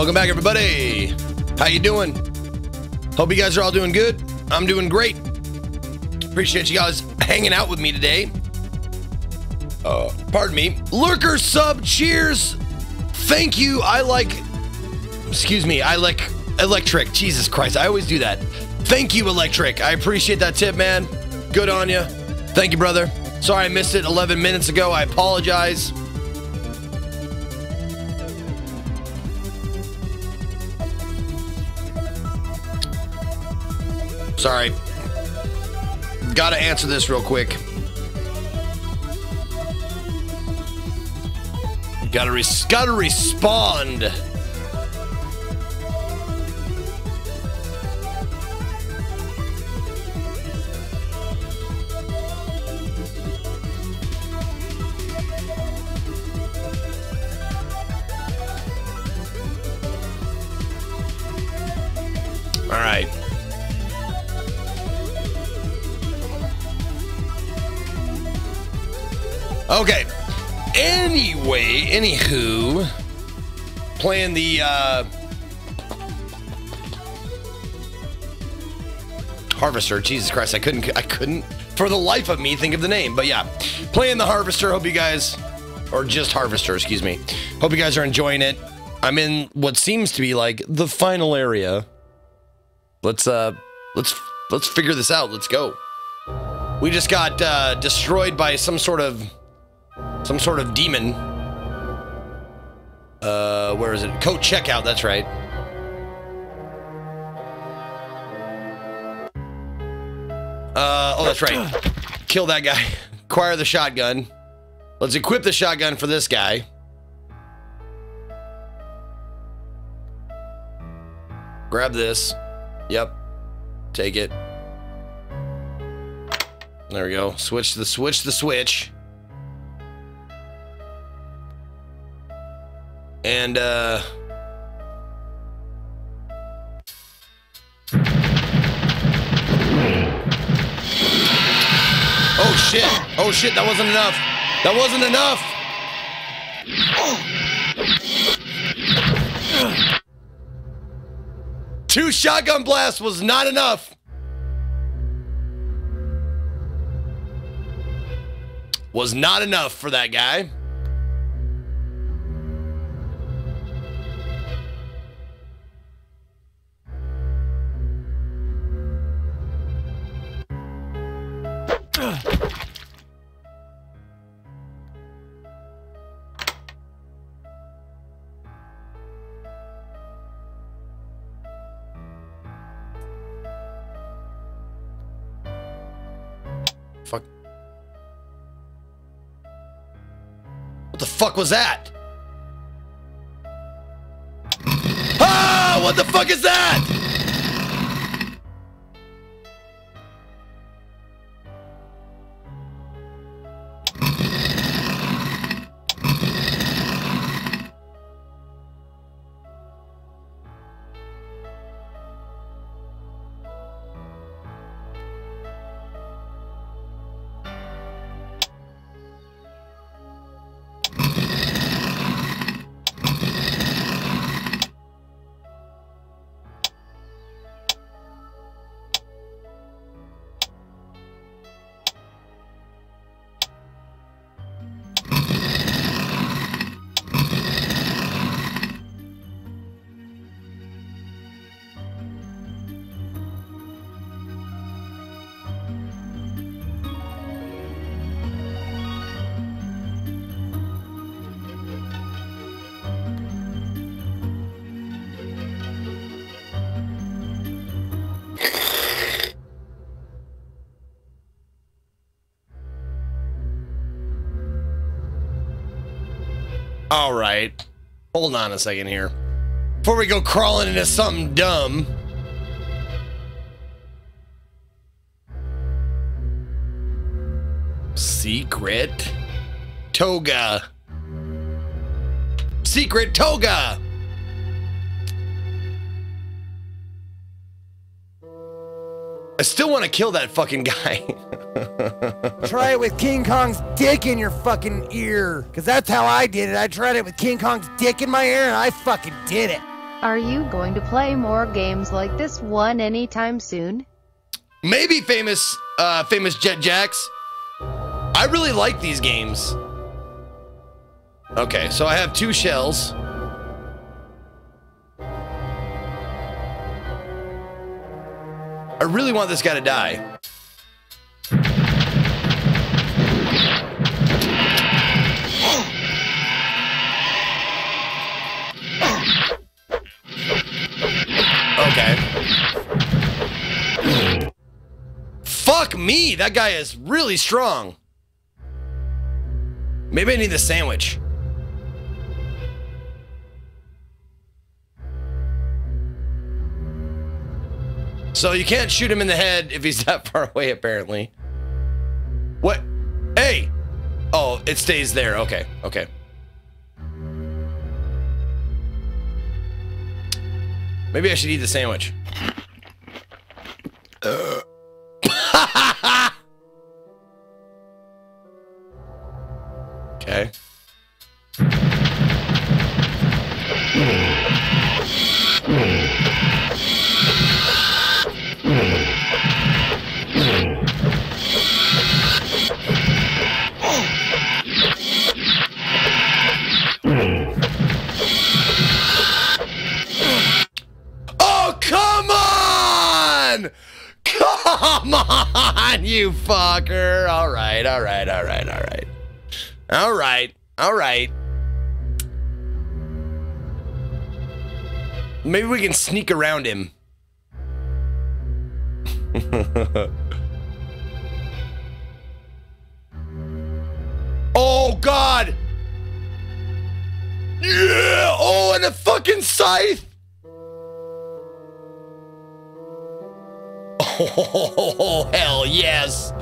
S1: Welcome back, everybody. How you doing? Hope you guys are all doing good. I'm doing great. Appreciate you guys hanging out with me today. Uh, pardon me. Lurker sub, cheers. Thank you. I like. Excuse me. I like electric. Jesus Christ, I always do that. Thank you, electric. I appreciate that tip, man. Good on you. Thank you, brother. Sorry I missed it 11 minutes ago. I apologize. Gotta answer this real quick. Gotta res- gotta respond. Harvester. Jesus Christ, I couldn't, I couldn't for the life of me think of the name. But yeah, playing the Harvester. Hope you guys, or just Harvester, excuse me. Hope you guys are enjoying it. I'm in what seems to be like the final area. Let's uh, let's let's figure this out. Let's go. We just got uh, destroyed by some sort of some sort of demon. Uh, where is it? Code checkout. That's right. Uh, oh, that's right. Kill that guy. *laughs* Acquire the shotgun. Let's equip the shotgun for this guy. Grab this. Yep. Take it. There we go. Switch the switch the switch. And uh Oh shit. Oh shit, that wasn't enough. That wasn't enough. Two shotgun blasts was not enough. Was not enough for that guy. Fuck was that? Ah! What the fuck is that? All right. Hold on a second here. Before we go crawling into something dumb. Secret toga. Secret toga. I still want to kill that fucking guy. *laughs*
S2: Try it with King Kong's dick in your fucking ear. Because that's how I did it. I tried it with King Kong's dick in my ear and I fucking did it.
S3: Are you going to play more games like this one anytime soon?
S1: Maybe famous, uh, famous Jet Jacks. I really like these games. Okay, so I have two shells. I really want this guy to die. Okay. Fuck me, that guy is really strong. Maybe I need the sandwich. So you can't shoot him in the head if he's *laughs* that far away, apparently. What? Hey! Oh, it stays there. Okay, okay. Maybe I should eat the sandwich. *laughs* Okay. Hmm. Hmm. You fucker. All right, all right, all right, all right. All right, all right. Maybe we can sneak around him. *laughs* oh, God. Yeah. Oh, and a fucking scythe. Oh, hell yes.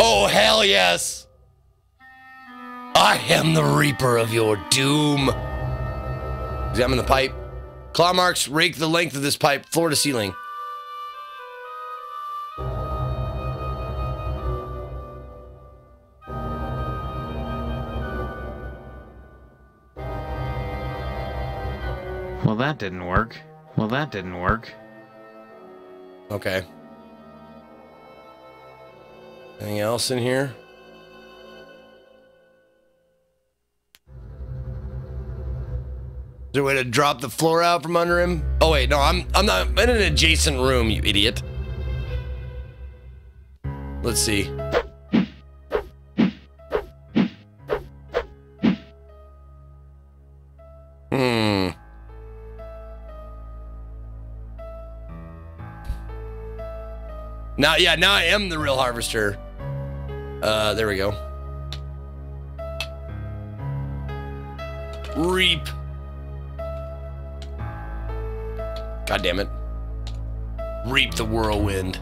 S1: Oh, hell yes. I am the reaper of your doom. Examine the pipe. Claw marks rake the length of this pipe, floor to ceiling.
S8: Well, that didn't work. Well, that didn't work.
S1: Okay. Anything else in here? Is there a way to drop the floor out from under him? Oh wait, no, I'm I'm not I'm in an adjacent room, you idiot. Let's see. Hmm. Now, yeah, now I am the real harvester. Uh, there we go. Reap. God damn it. Reap the whirlwind.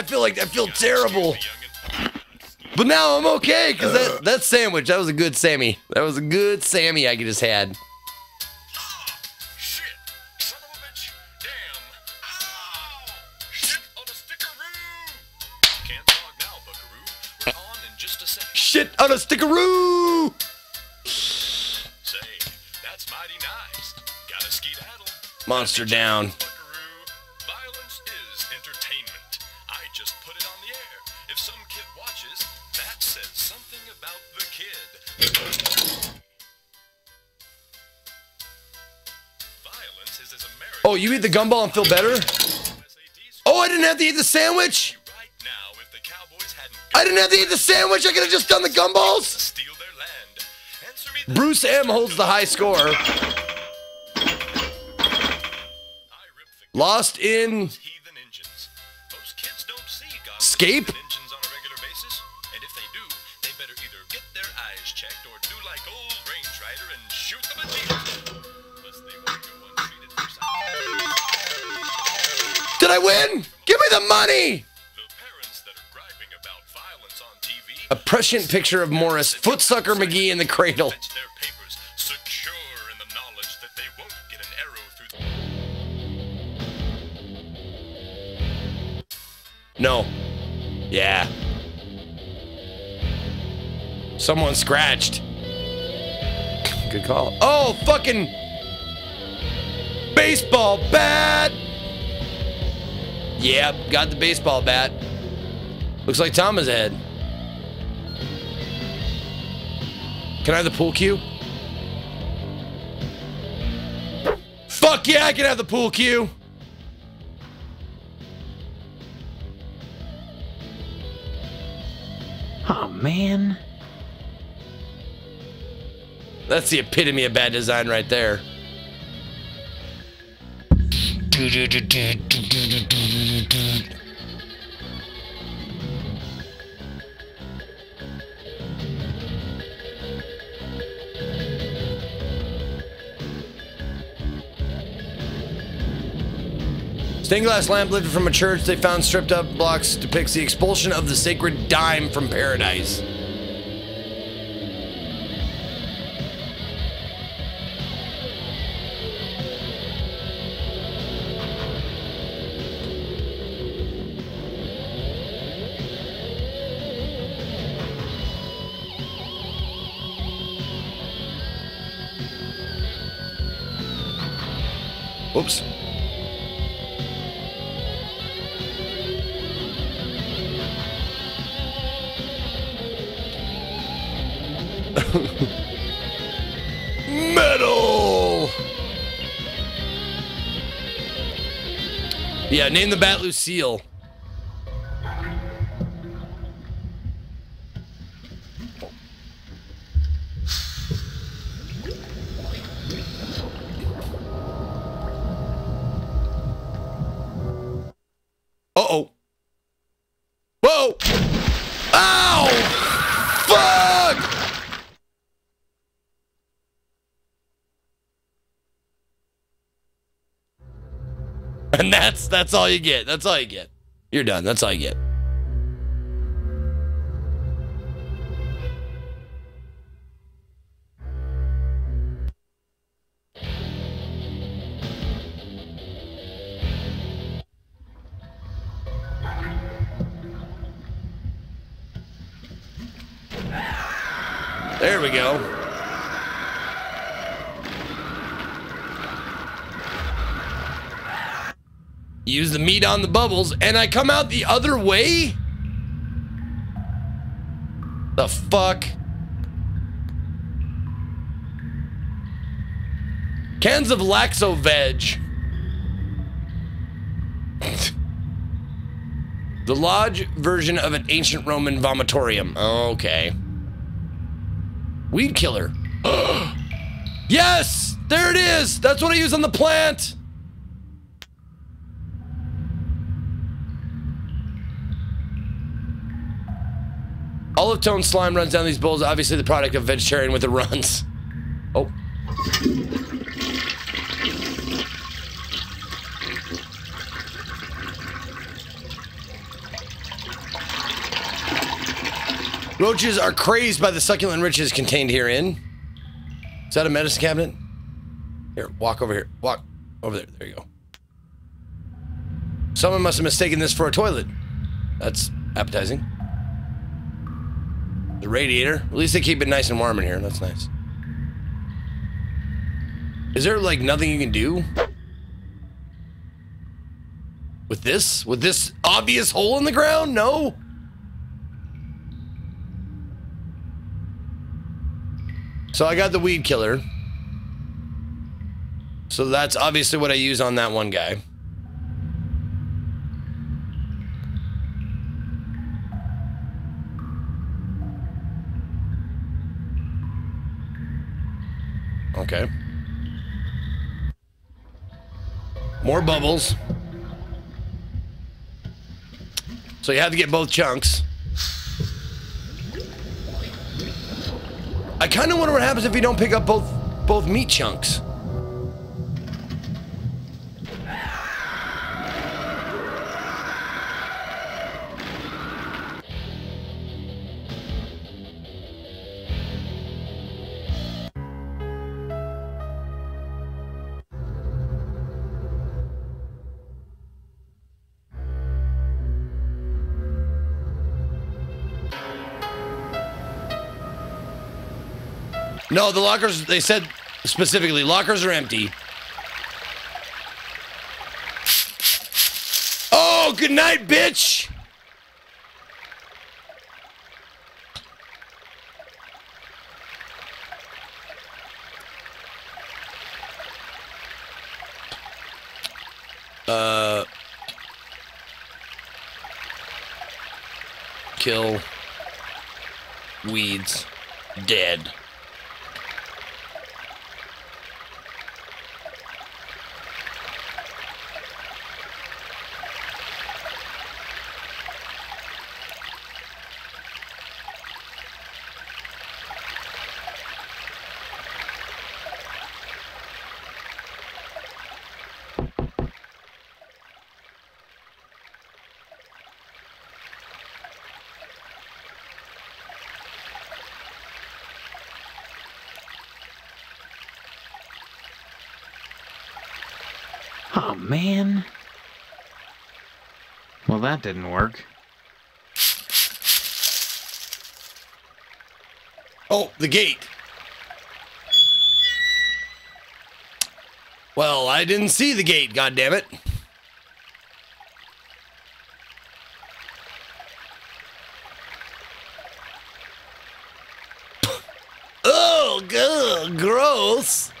S1: I feel like I feel terrible. But now I'm okay because that uh. that sandwich that was a good Sammy. That was a good Sammy I just had. Shit on a stickaroo. Monster down. Oh, you eat the gumball and feel better? Oh, I didn't have to eat the sandwich? I didn't have to eat the sandwich. I could have just done the gumballs. Bruce M holds the high score. Lost in Scape? Did I win? Give me the money! A prescient picture of Morris, footsucker McGee in the cradle. No. Yeah. Someone scratched. Good call. Oh, fucking baseball bat. Yep, got the baseball bat. Looks like Tom is ahead. Can I have the pool cue? Fuck yeah, I can have the pool cue.
S8: Oh, man.
S1: That's the epitome of bad design right there. Stained glass lamp lifted from a church they found stripped up blocks depicts the expulsion of the sacred dime from paradise. *laughs* Metal! Yeah, name the bat Lucille. *laughs* And that's that's all you get. That's all you get. You're done. That's all you get. Use the meat on the bubbles, and I come out the other way? The fuck? Cans of Laxo Veg. *laughs* the lodge version of an ancient Roman vomitorium. Okay. Weed killer. *gasps* yes! There it is! That's what I use on the plant! Olive tone slime runs down these bowls, obviously the product of vegetarian with the runs. Oh. Roaches are crazed by the succulent riches contained herein. Is that a medicine cabinet? Here, walk over here. Walk over there. There you go. Someone must have mistaken this for a toilet. That's appetizing. The radiator. At least they keep it nice and warm in here. That's nice. Is there like nothing you can do? With this? With this obvious hole in the ground? No. So I got the weed killer. So that's obviously what I use on that one guy. Okay. More bubbles. So you have to get both chunks. I kind of wonder what happens if you don't pick up both both meat chunks. No, the lockers, they said specifically, lockers are empty. Oh, good night, bitch! Uh. Kill. Weeds. Dead.
S8: Oh, man. Well, that didn't work.
S1: Oh, the gate. Well, I didn't see the gate, God damn it! Oh, good, gross.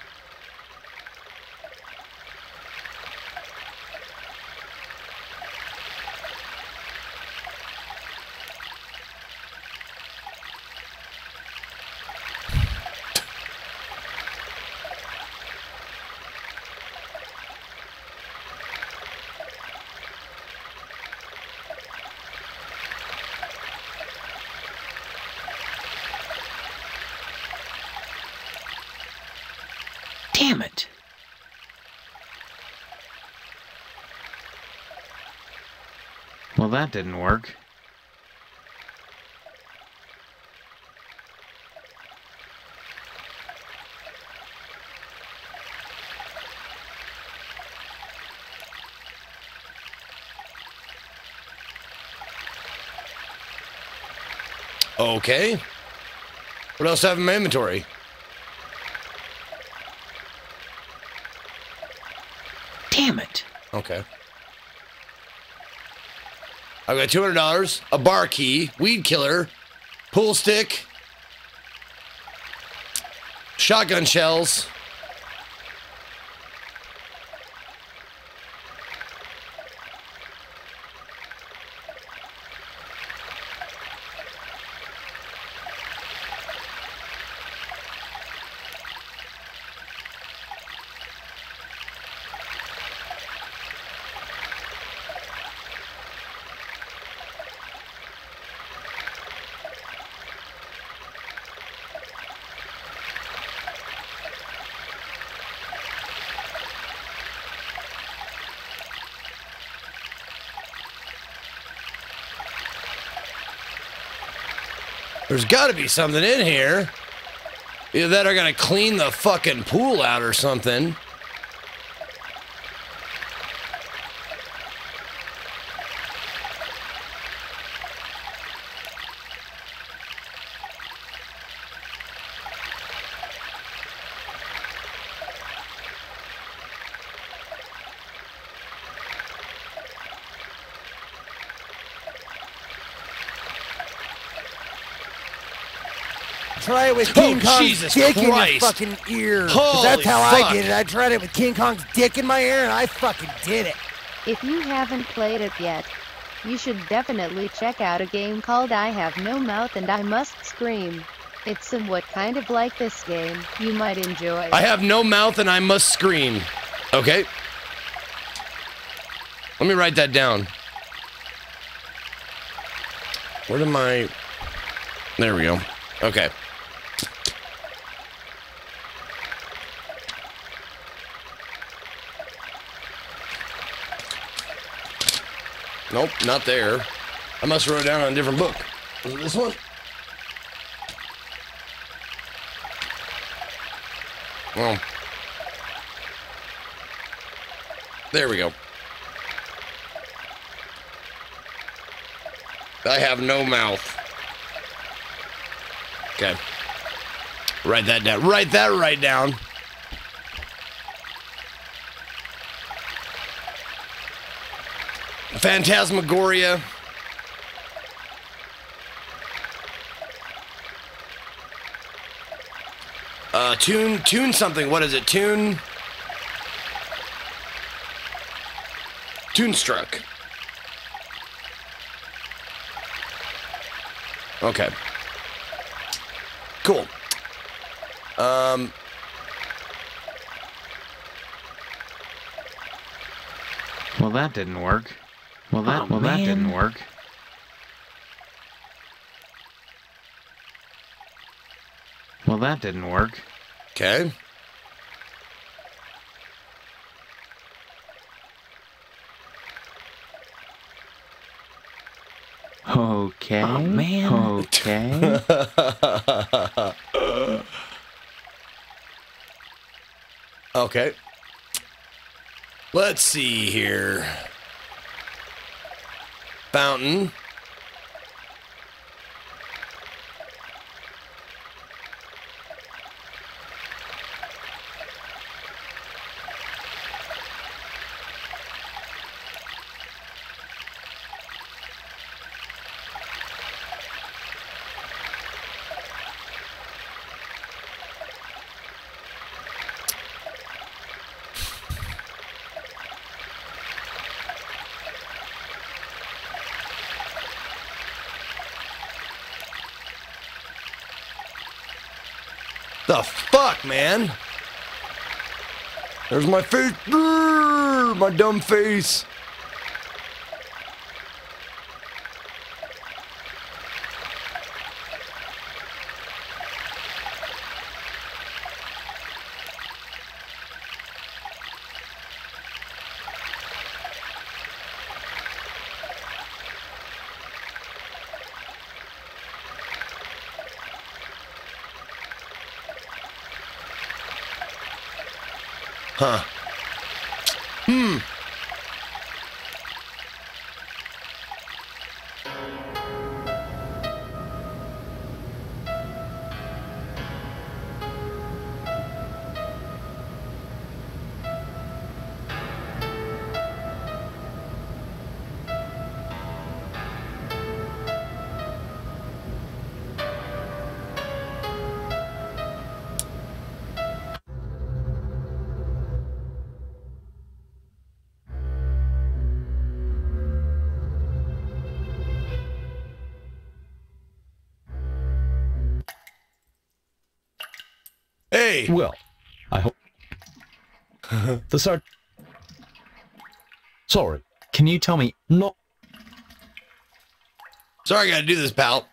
S8: Damn it. Well, that didn't work.
S1: Okay. What else do I have in my inventory?
S8: Damn it.
S1: Okay. I've got two hundred dollars, a bar key, weed killer, pool stick, shotgun shells. There's got to be something in here. Either that are gonna clean the fucking pool out or something.
S2: Try it with
S1: Oh,
S2: King Kong's
S1: Jesus
S2: dick in your
S1: Christ.
S2: fucking ear. 'Cause
S1: Holy
S2: that's how
S1: fuck.
S2: I did it. I tried it with King Kong's dick in my ear, and I fucking did it.
S3: If you haven't played it yet, you should definitely check out a game called I Have No Mouth and I Must Scream. It's somewhat kind of like this game. You might enjoy.
S1: I have no mouth and I must scream. Okay. Let me write that down. Where did my. There we go. Okay. Nope, not there. I must have wrote down on a different book. It this one? Well, there we go. I have no mouth. Okay. Write that down. Write that right down. Phantasmagoria. Uh, tune, tune something. What is it? Tune. Toonstruck. Okay. Cool. Um.
S8: Well, that didn't work. Well, that
S1: Oh,
S8: well that didn't work. Well, that didn't work.
S1: Okay.
S8: Okay.
S1: Oh,
S8: man. Okay. *laughs*
S1: okay. Let's see here. Fountain. The fuck, man? There's my face. Brrr, my dumb face.
S14: Well, I hope. the sar. Sorry.
S13: Can you tell me?
S14: No.
S1: Sorry, I gotta do this, pal.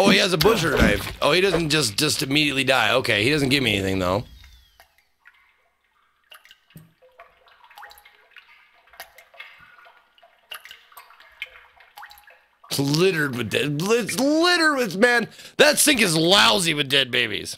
S1: Oh, he has a butcher knife. Oh, he doesn't just just immediately die. Okay, he doesn't give me anything though. Littered with dead. It's littered with man. That sink is lousy with dead babies.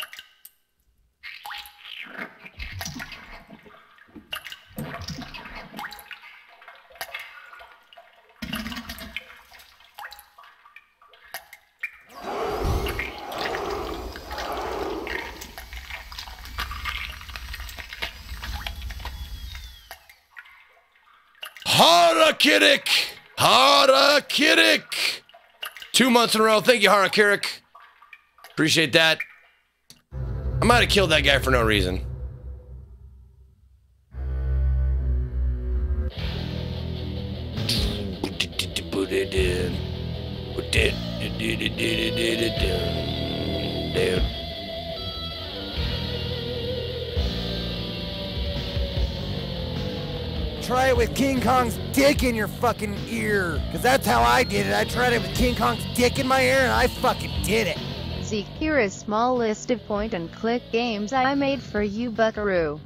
S1: Harakiric! Harakiric! Two months in a row. Thank you, Harakiric. Appreciate that. I might have killed that guy for no reason.
S2: Try it with King Kong's dick in your fucking ear. Cause that's how I did it. I tried it with King Kong's dick in my ear and I fucking did it.
S3: Zeke, here is small list of point and click games I made for you buckaroo.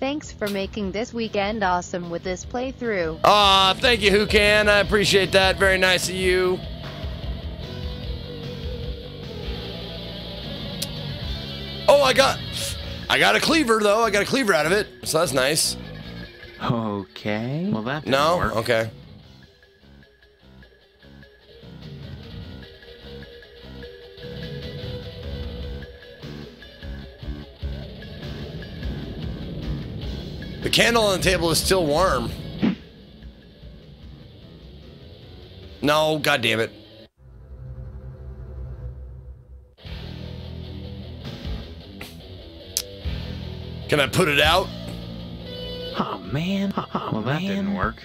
S3: Thanks for making this weekend awesome with this playthrough.
S1: Aw, thank you, Who Can. I appreciate that. Very nice of you. Oh, I got, I got a cleaver though. I got a cleaver out of it, so that's nice.
S8: Okay. Well, that didn't
S1: No,
S8: work.
S1: okay. The candle on the table is still warm. No, god damn it. Can I put it out?
S8: Oh man. well, that didn't work.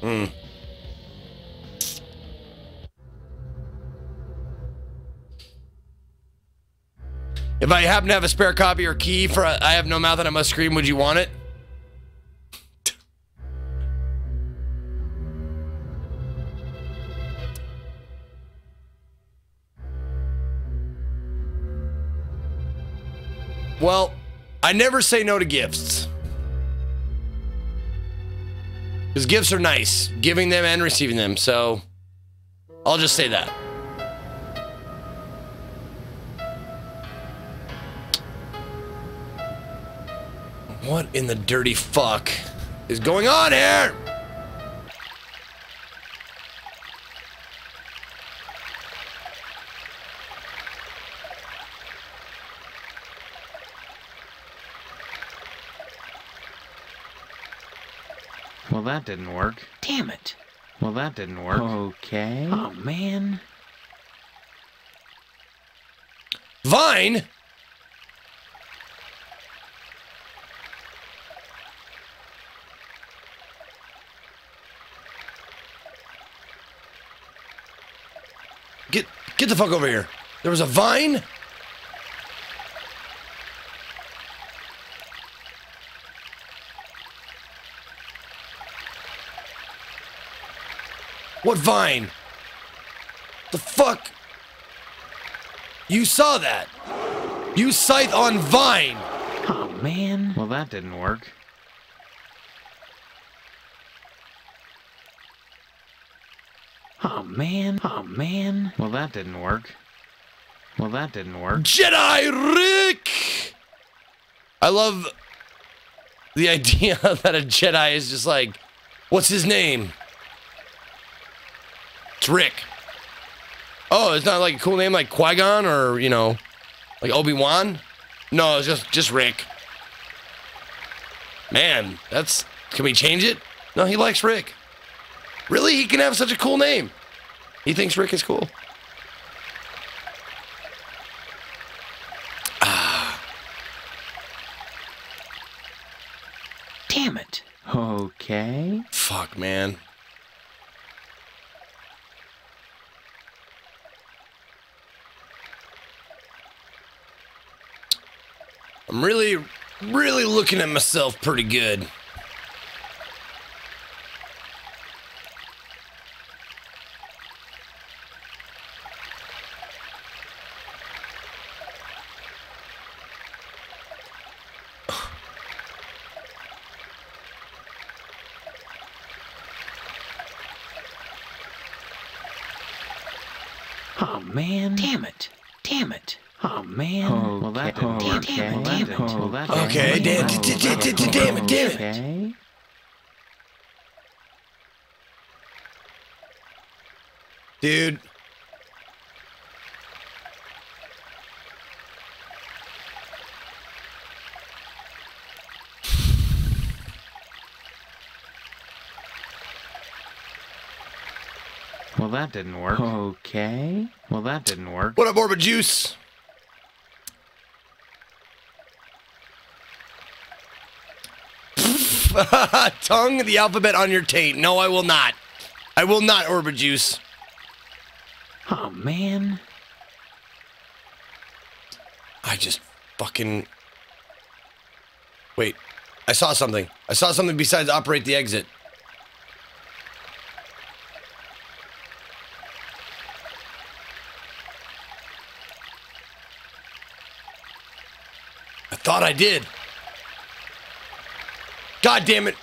S1: Hmm. If I happen to have a spare copy or key for a, I Have No Mouth and I Must Scream, would you want it? Well, I never say no to gifts. Because gifts are nice, giving them and receiving them. So I'll just say that. What in the dirty fuck is going on here?
S8: Well, that didn't work. Damn it. Well, that didn't work. Okay. Oh man.
S1: Vine? Get get the fuck over here. There was a vine? What vine? The fuck? You saw that. You scythe on vine.
S8: Oh, man. Well, that didn't work. Oh, man. Oh, man. Well, that didn't work. Well, that didn't work.
S1: Jedi Rick! I love the *laughs* idea that a Jedi is just like, what's his name? It's Rick. Oh, it's not like a cool name like Qui Gon or you know, like Obi Wan. No, it's just just Rick. Man, that's. Can we change it? No, he likes Rick. Really, he can have such a cool name. He thinks Rick is cool. Ah.
S8: Damn it. Okay.
S1: Fuck, man. I'm really, really looking at myself pretty good.
S8: Oh, man. Damn it. Damn it. Oh, man.
S1: Okay.
S8: Well, that didn't
S1: Damn,
S8: work.
S1: damn it,
S8: Well,
S1: damn
S8: that
S1: it.
S8: didn't- well, that
S1: Okay,
S8: didn't
S1: damn,
S8: work.
S1: d- d- d- d- damn it, damn it.
S8: Okay.
S1: Dude.
S8: Well, that didn't work. Okay. Well, that didn't work.
S1: What up, Orbit Juice? *laughs* Tongue the alphabet on your taint. No, I will not. I will not, Orbit Juice.
S8: Oh, man.
S1: I just fucking. Wait. I saw something. I saw something besides operate the exit. Did. God damn it.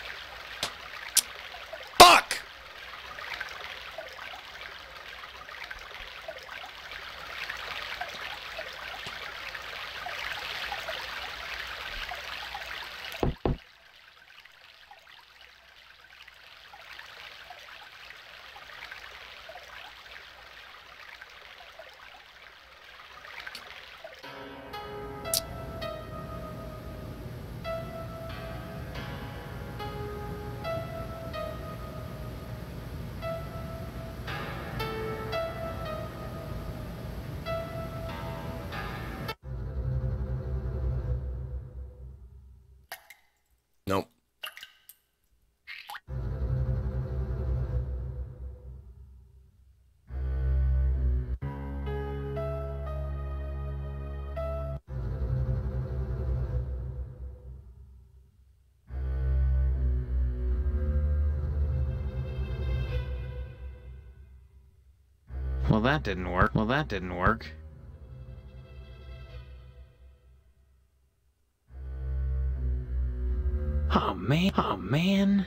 S8: That didn't work. Well, that didn't work. Oh, man. Oh, man.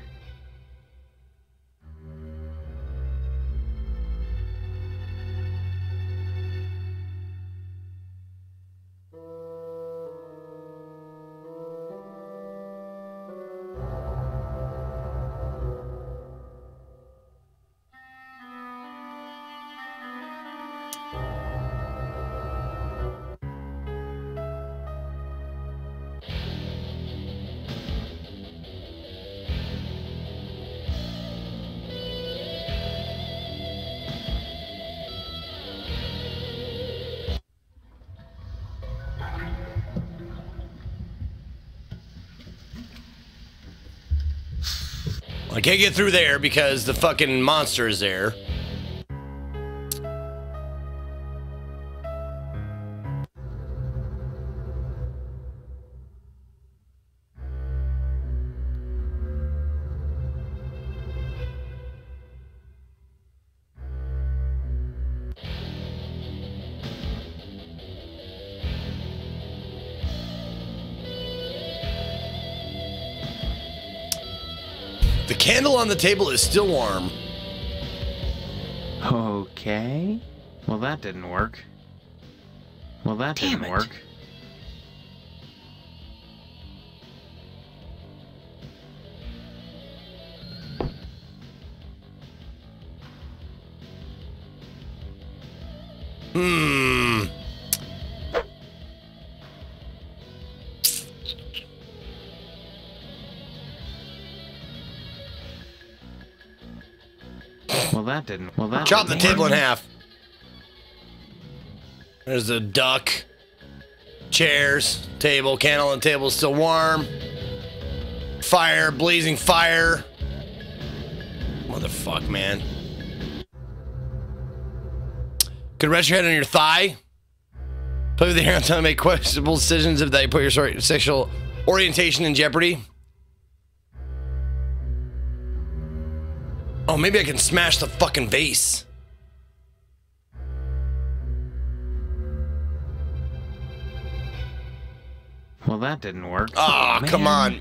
S1: I can't get through there because the fucking monster is there. Candle on the table is still warm.
S8: Okay. Well, that didn't work. Well, that
S15: Damn
S8: didn't
S15: it.
S8: work. That didn't. Well, that
S1: Chop the
S8: didn't
S1: table in half. There's a duck. Chairs, table, candle and table still warm. Fire, blazing fire. Motherfuck, man. Could rest your head on your thigh. Play with the hair until you make questionable decisions if they put your sexual orientation in jeopardy. Oh, maybe I can smash the fucking vase.
S8: Well, that didn't work.
S1: Ah, come on.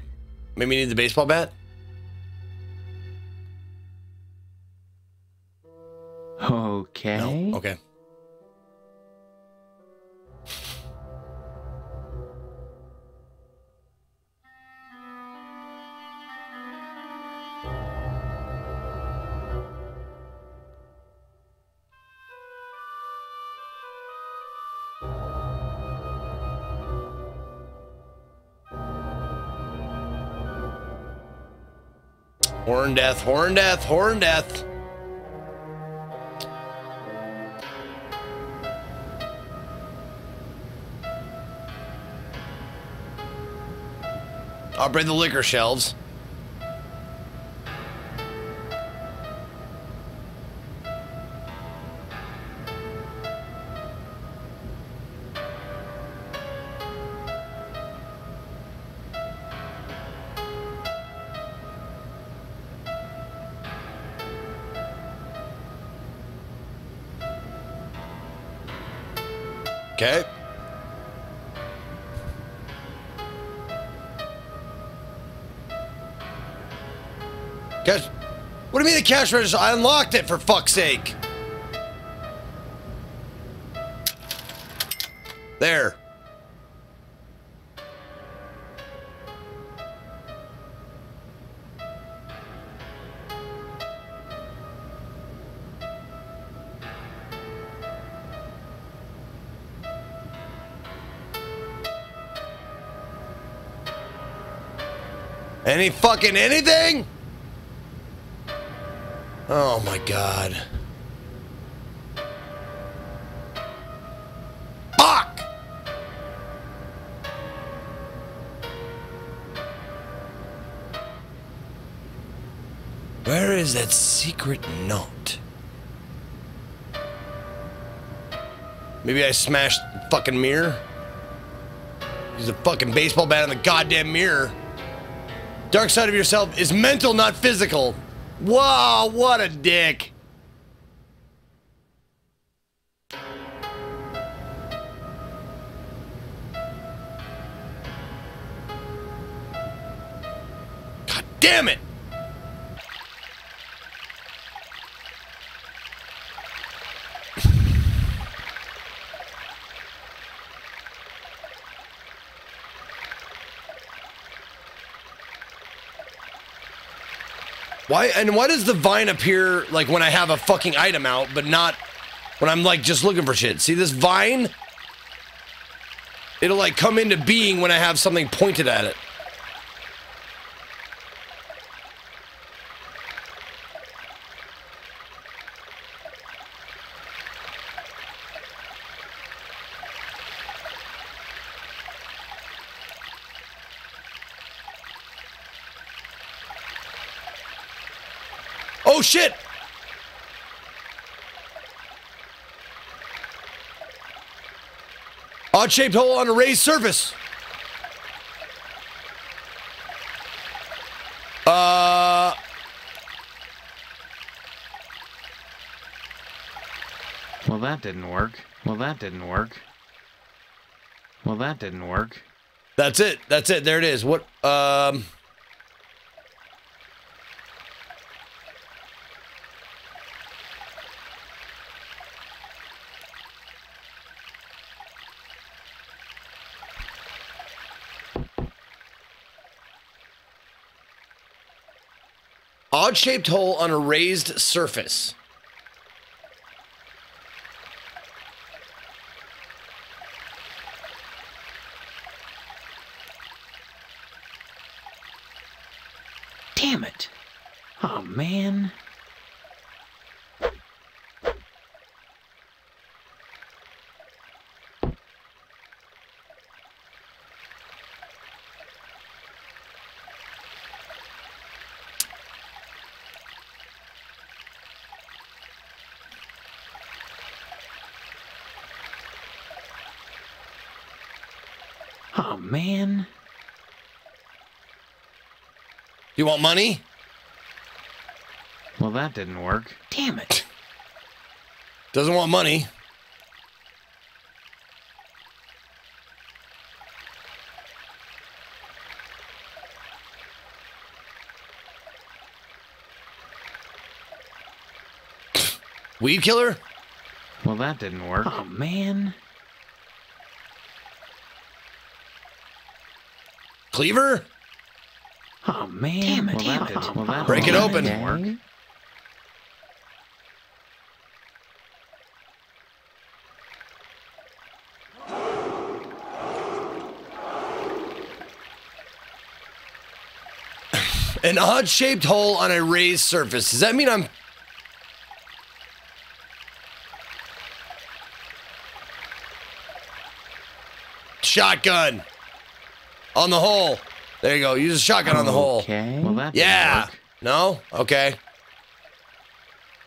S1: Maybe you need the baseball bat?
S8: Okay. No?
S1: Okay. Horn death, horn death, horn death. Operate the liquor shelves. Cash register? I unlocked it for fuck's sake. There. Any fucking anything? Oh my god. Fuck! Where is that secret note? Maybe I smashed the fucking mirror? Use a fucking baseball bat in the goddamn mirror. Dark side of yourself is mental, not physical. Wow, what a dick. God damn it. Why and why does the vine appear like when I have a fucking item out, but not when I'm like just looking for shit? See this vine? It'll like come into being when I have something pointed at it. Oh shit! Odd shaped hole on a raised surface. Uh.
S8: Well, that didn't work. Well, that didn't work. Well, that didn't work.
S1: That's it. That's it. There it is. What? Um. odd shaped hole on a raised surface.
S8: Damn it. Oh, man. Oh, man.
S1: You want money?
S8: Well, that didn't work. Damn it.
S1: Doesn't want money. *sniffs* Weed killer?
S8: Well, that didn't work. Oh, man.
S1: Cleaver?
S8: Oh, man. Damn it. Well, that didn't, well, that
S1: Break it open.
S8: didn't work.
S1: An odd shaped hole on a raised surface. Does that mean I'm. Shotgun. On the hole. There you go. Use a shotgun on the hole.
S8: Okay. Well,
S1: Yeah.
S8: work.
S1: No? Okay.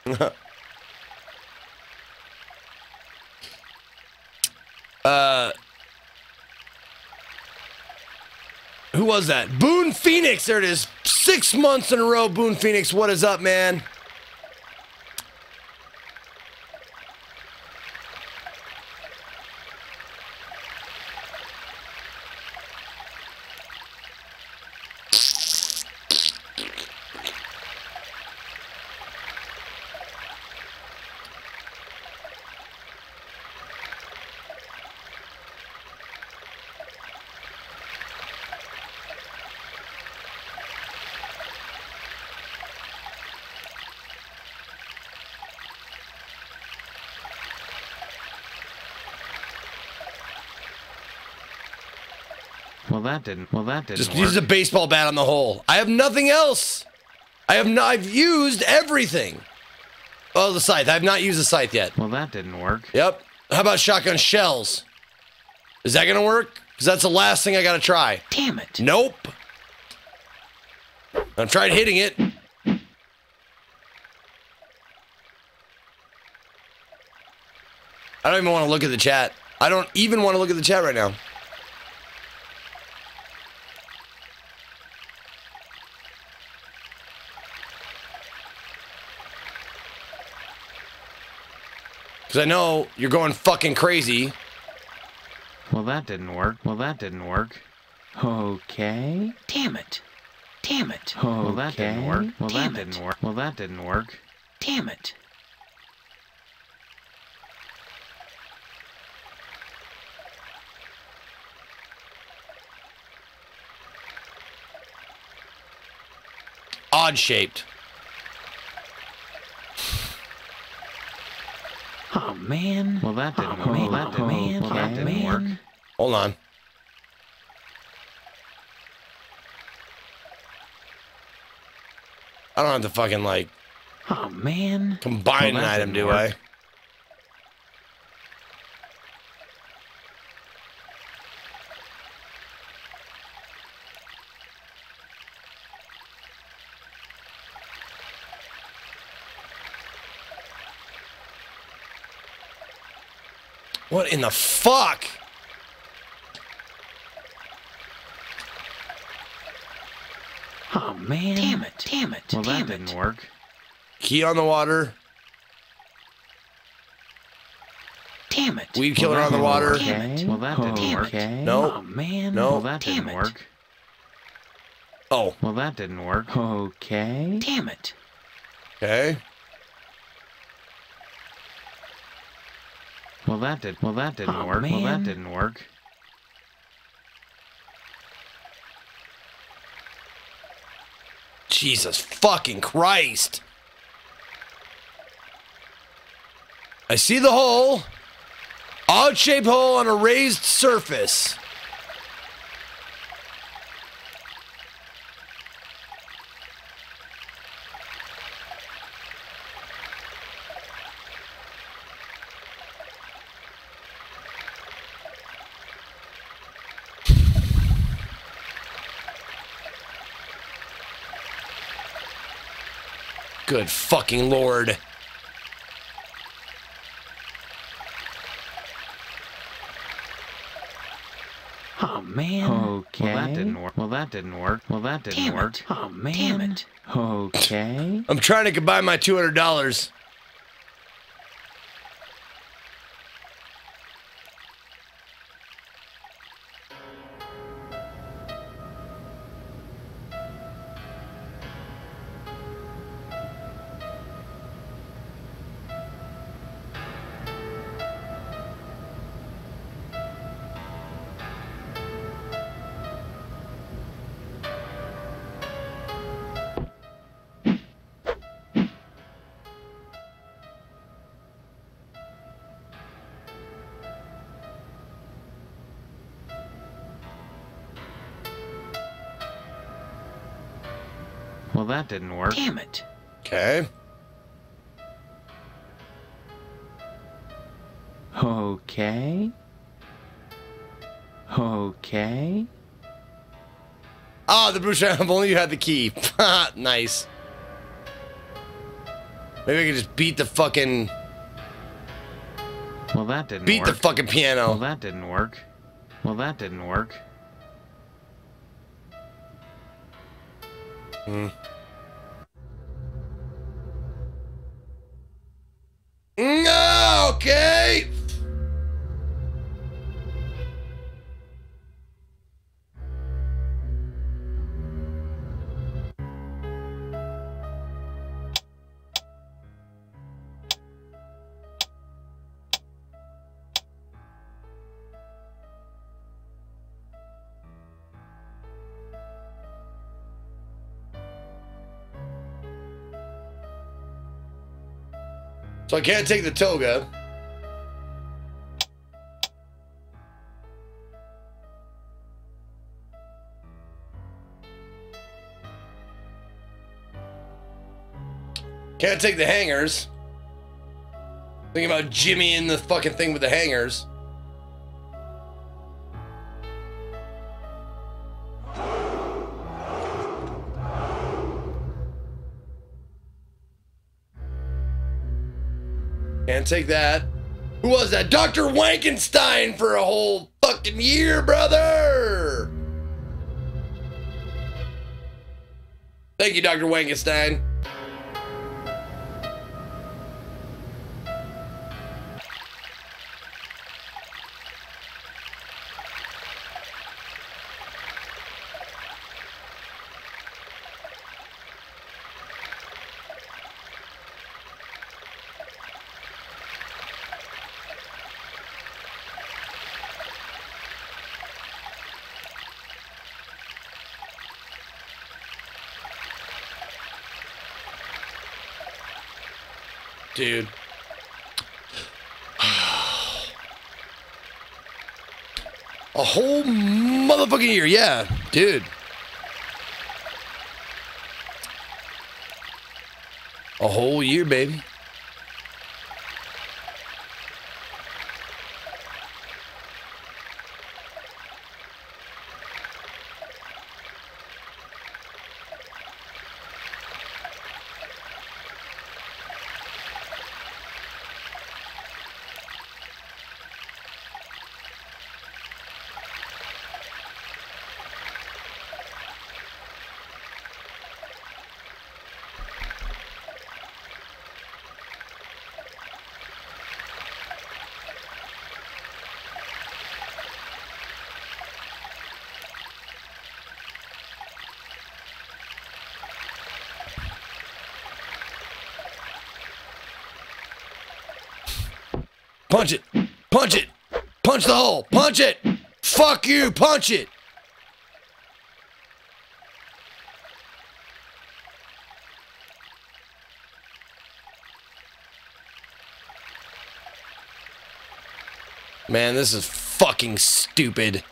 S1: *laughs* uh. Who was that? Boone Phoenix. There it is. Six months in a row. Boone Phoenix. What is up, man?
S8: Well, that didn't. Well, that didn't
S1: Just
S8: work.
S1: use a baseball bat on the hole. I have nothing else. I have not. I've used everything. Oh, the scythe. I have not used the scythe yet.
S8: Well, that didn't work.
S1: Yep. How about shotgun shells? Is that gonna work? Because that's the last thing I gotta try.
S8: Damn it.
S1: Nope. I've tried hitting it. I don't even want to look at the chat. I don't even want to look at the chat right now. Because I know you're going fucking crazy.
S8: Well, that didn't work. Well, that didn't work. Okay. Damn it. Damn it. Well, that didn't work. Well,
S5: Damn
S8: that didn't work. Well, that didn't work. Damn it.
S1: Odd shaped.
S8: Oh man. Well, that didn't oh, work. Oh, well, that didn't,
S5: man.
S8: well, that didn't work.
S1: Hold on. I don't have to fucking like
S8: Oh man.
S1: combine
S8: Well,
S1: an item,
S8: didn't
S1: do I? What in the fuck?
S8: Oh man. Damn it. Damn it. Well, that didn't work.
S1: Key on the water.
S8: Damn it.
S1: Weed killer
S8: Well,
S1: on the water.
S8: didn't work. Damn it. Well, that didn't
S1: Okay.
S8: work.
S1: Nope.
S8: Oh man.
S1: No.
S8: Well, that
S1: Damn
S8: didn't
S1: it.
S8: work.
S1: Oh.
S8: Well, that didn't work. Okay. Damn it.
S1: Okay.
S8: Well, that did. Well, that didn't
S5: Oh,
S8: work. Well, that didn't work.
S1: Jesus fucking Christ. I see the hole. Odd shaped hole on a raised surface. Good fucking lord.
S8: Oh man.
S13: Okay.
S8: Well, that didn't work. Well, that didn't work. Well, that didn't
S13: Damn
S8: work.
S13: it.
S8: Oh man.
S13: Damn it.
S8: Okay.
S1: I'm trying to combine my $200.
S8: Well, that didn't work.
S13: Damn it.
S1: Okay.
S8: Okay. Okay.
S1: Ah, the Bruce if only you had the key. *laughs* nice. Maybe I could just beat the fucking
S8: Well, that didn't
S1: beat
S8: work.
S1: the fucking piano.
S8: Well, that didn't work. Well, that didn't work.
S1: Hmm. So I can't take the toga. Can't take the hangers. Thinking about Jimmy in the fucking thing with the hangers. Can't take that. Who was that? Dr. Wankenstein for a whole fucking year, brother! Thank you, Dr. Wankenstein. Dude. A whole motherfucking year, yeah, dude. A whole year, baby. Punch it. Punch it. Punch the hole. Punch it. Fuck you. Punch it. Man, this is fucking stupid.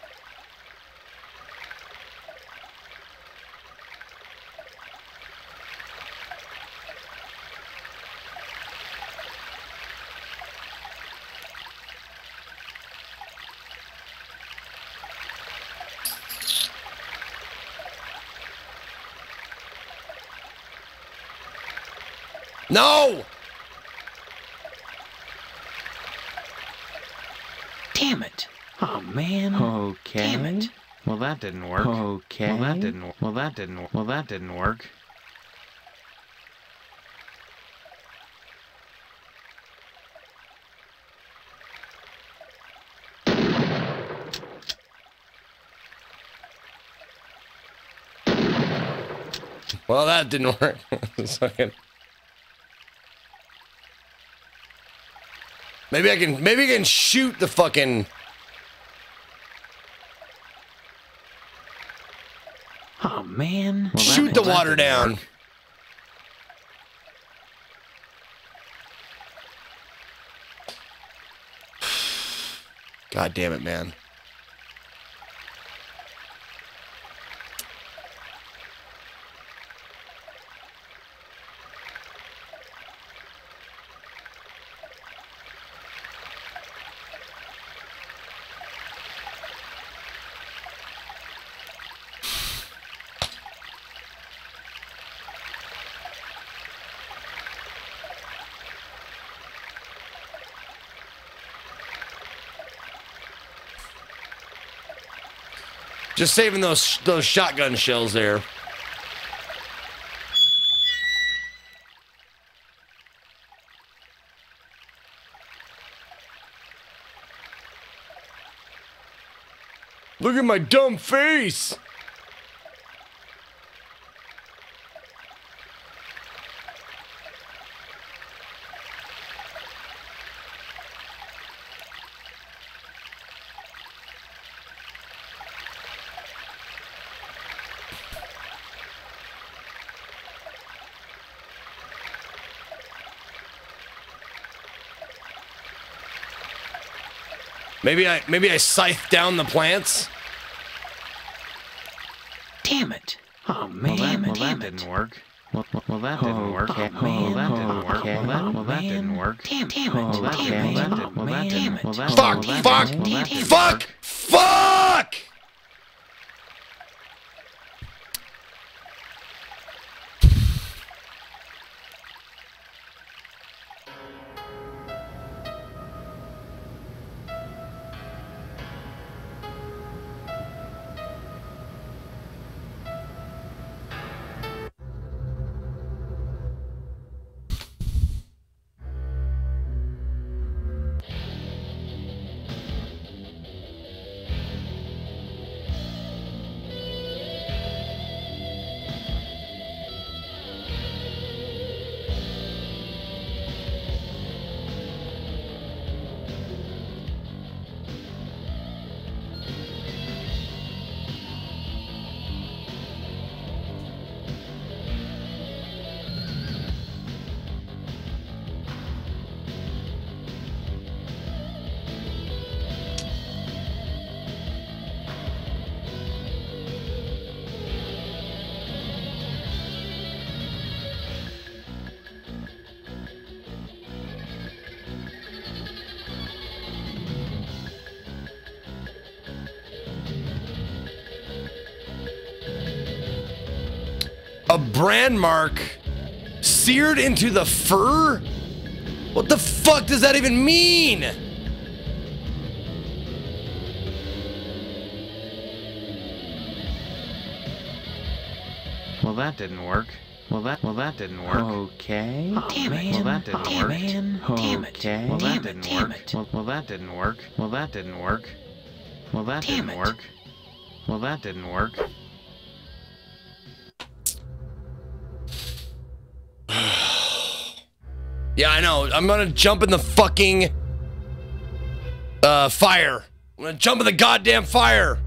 S1: No!
S8: Damn it. Oh man. Okay. Damn it. Well, that didn't work. Okay. Well, that didn't. Well, that didn't. Well, that didn't work.
S1: Well, that didn't work. *laughs* maybe I can. Maybe I can shoot the fucking.
S8: Oh man.
S1: shoot the water down. *sighs* God damn it, man. Just saving those those shotgun shells there. Look at my dumb face. Maybe I maybe I scythe down the plants.
S8: Damn it. Oh man. Well, that, well, that didn't work. Well, well, well, that didn't oh, oh, work. Oh, well, that didn't work. Well, that, well, that didn't work. Damn, damn it. Well, that, damn well, that didn't. Well, that didn't. Well, that,
S1: Fuck! Fuck!
S8: didn't. Well, that didn't
S1: Fuck!
S8: work.
S1: Fuck! Brand mark seared into the fur? What the fuck does that even mean?
S8: Well, that didn't work. Well, that well that didn't work. Okay.
S5: Oh,
S8: damn it. Well, that didn't
S5: Damn
S8: work.
S5: it. Damn it.
S8: Okay. Well, that didn't
S5: Damn
S8: work.
S5: it.
S8: Well, well, that didn't work. Well, that didn't work. Well, that
S5: Damn
S8: didn't
S5: it.
S8: work. Well, that didn't work.
S1: Yeah, I know. I'm gonna jump in the fucking uh fire. I'm gonna jump in the goddamn fire.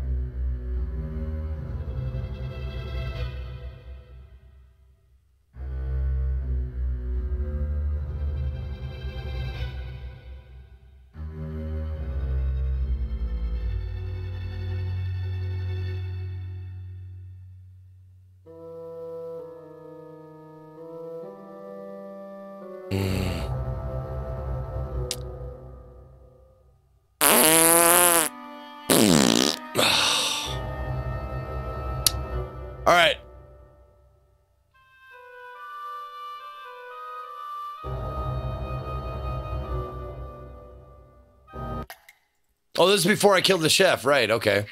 S1: This is before I killed the chef, right? Okay.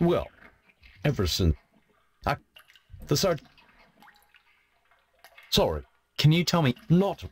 S14: Well, ever since I, the sergeant. Sorry.
S13: Can you tell me?
S14: Not.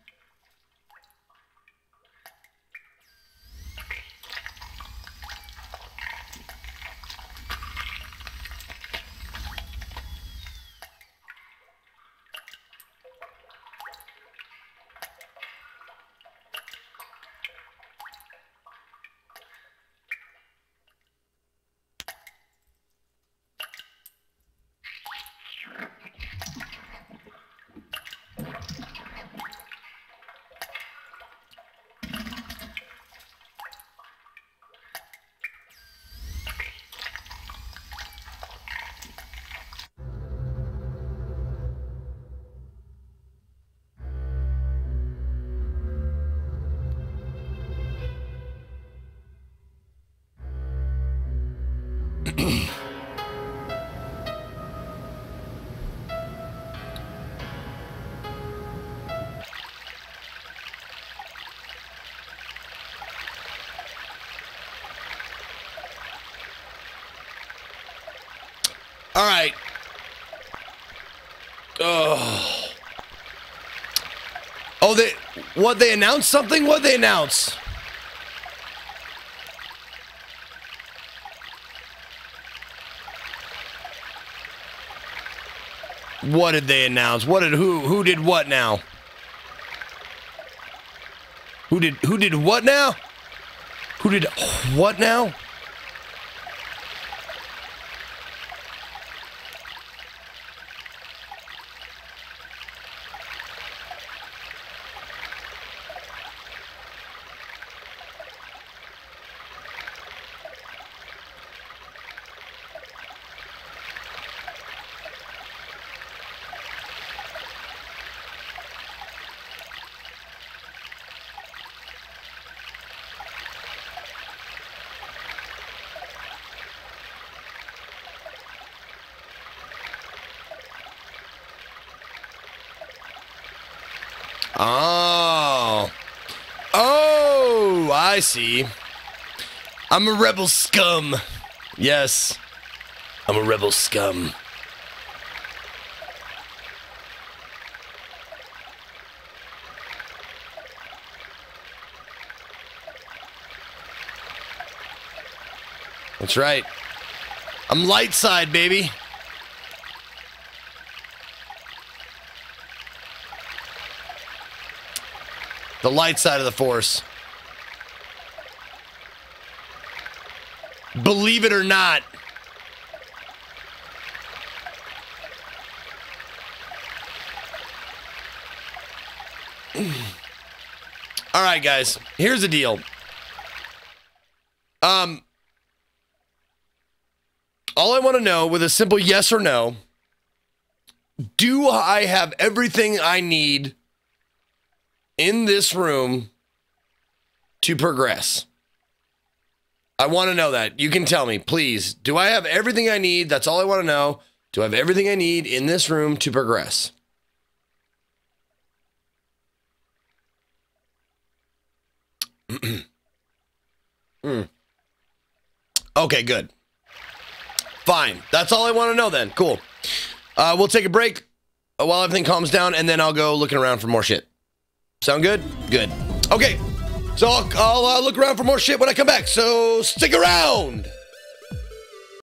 S1: Oh. Oh, they what they announced something? What they announce? What did they announce? What did who who did what now? Who did who did what now? Who did what now? Oh. Oh, I see. I'm a rebel scum. Yes. I'm a rebel scum. That's right. I'm light side, baby. The light side of the force. Believe it or not. *clears throat* All right, guys. Here's the deal. Um all I want to know with a simple yes or no, do I have everything I need in this room to progress? I want to know that. You can tell me, please. Do I have everything I need? That's all I want to know. Do I have everything I need in this room to progress? *clears throat* Hmm. Okay, good. Fine. That's all I want to know then. Cool. Uh, we'll take a break while everything calms down, and then I'll go looking around for more shit. Sound good? Good. Okay. So I'll, I'll uh, look around for more shit when I come back. So stick around.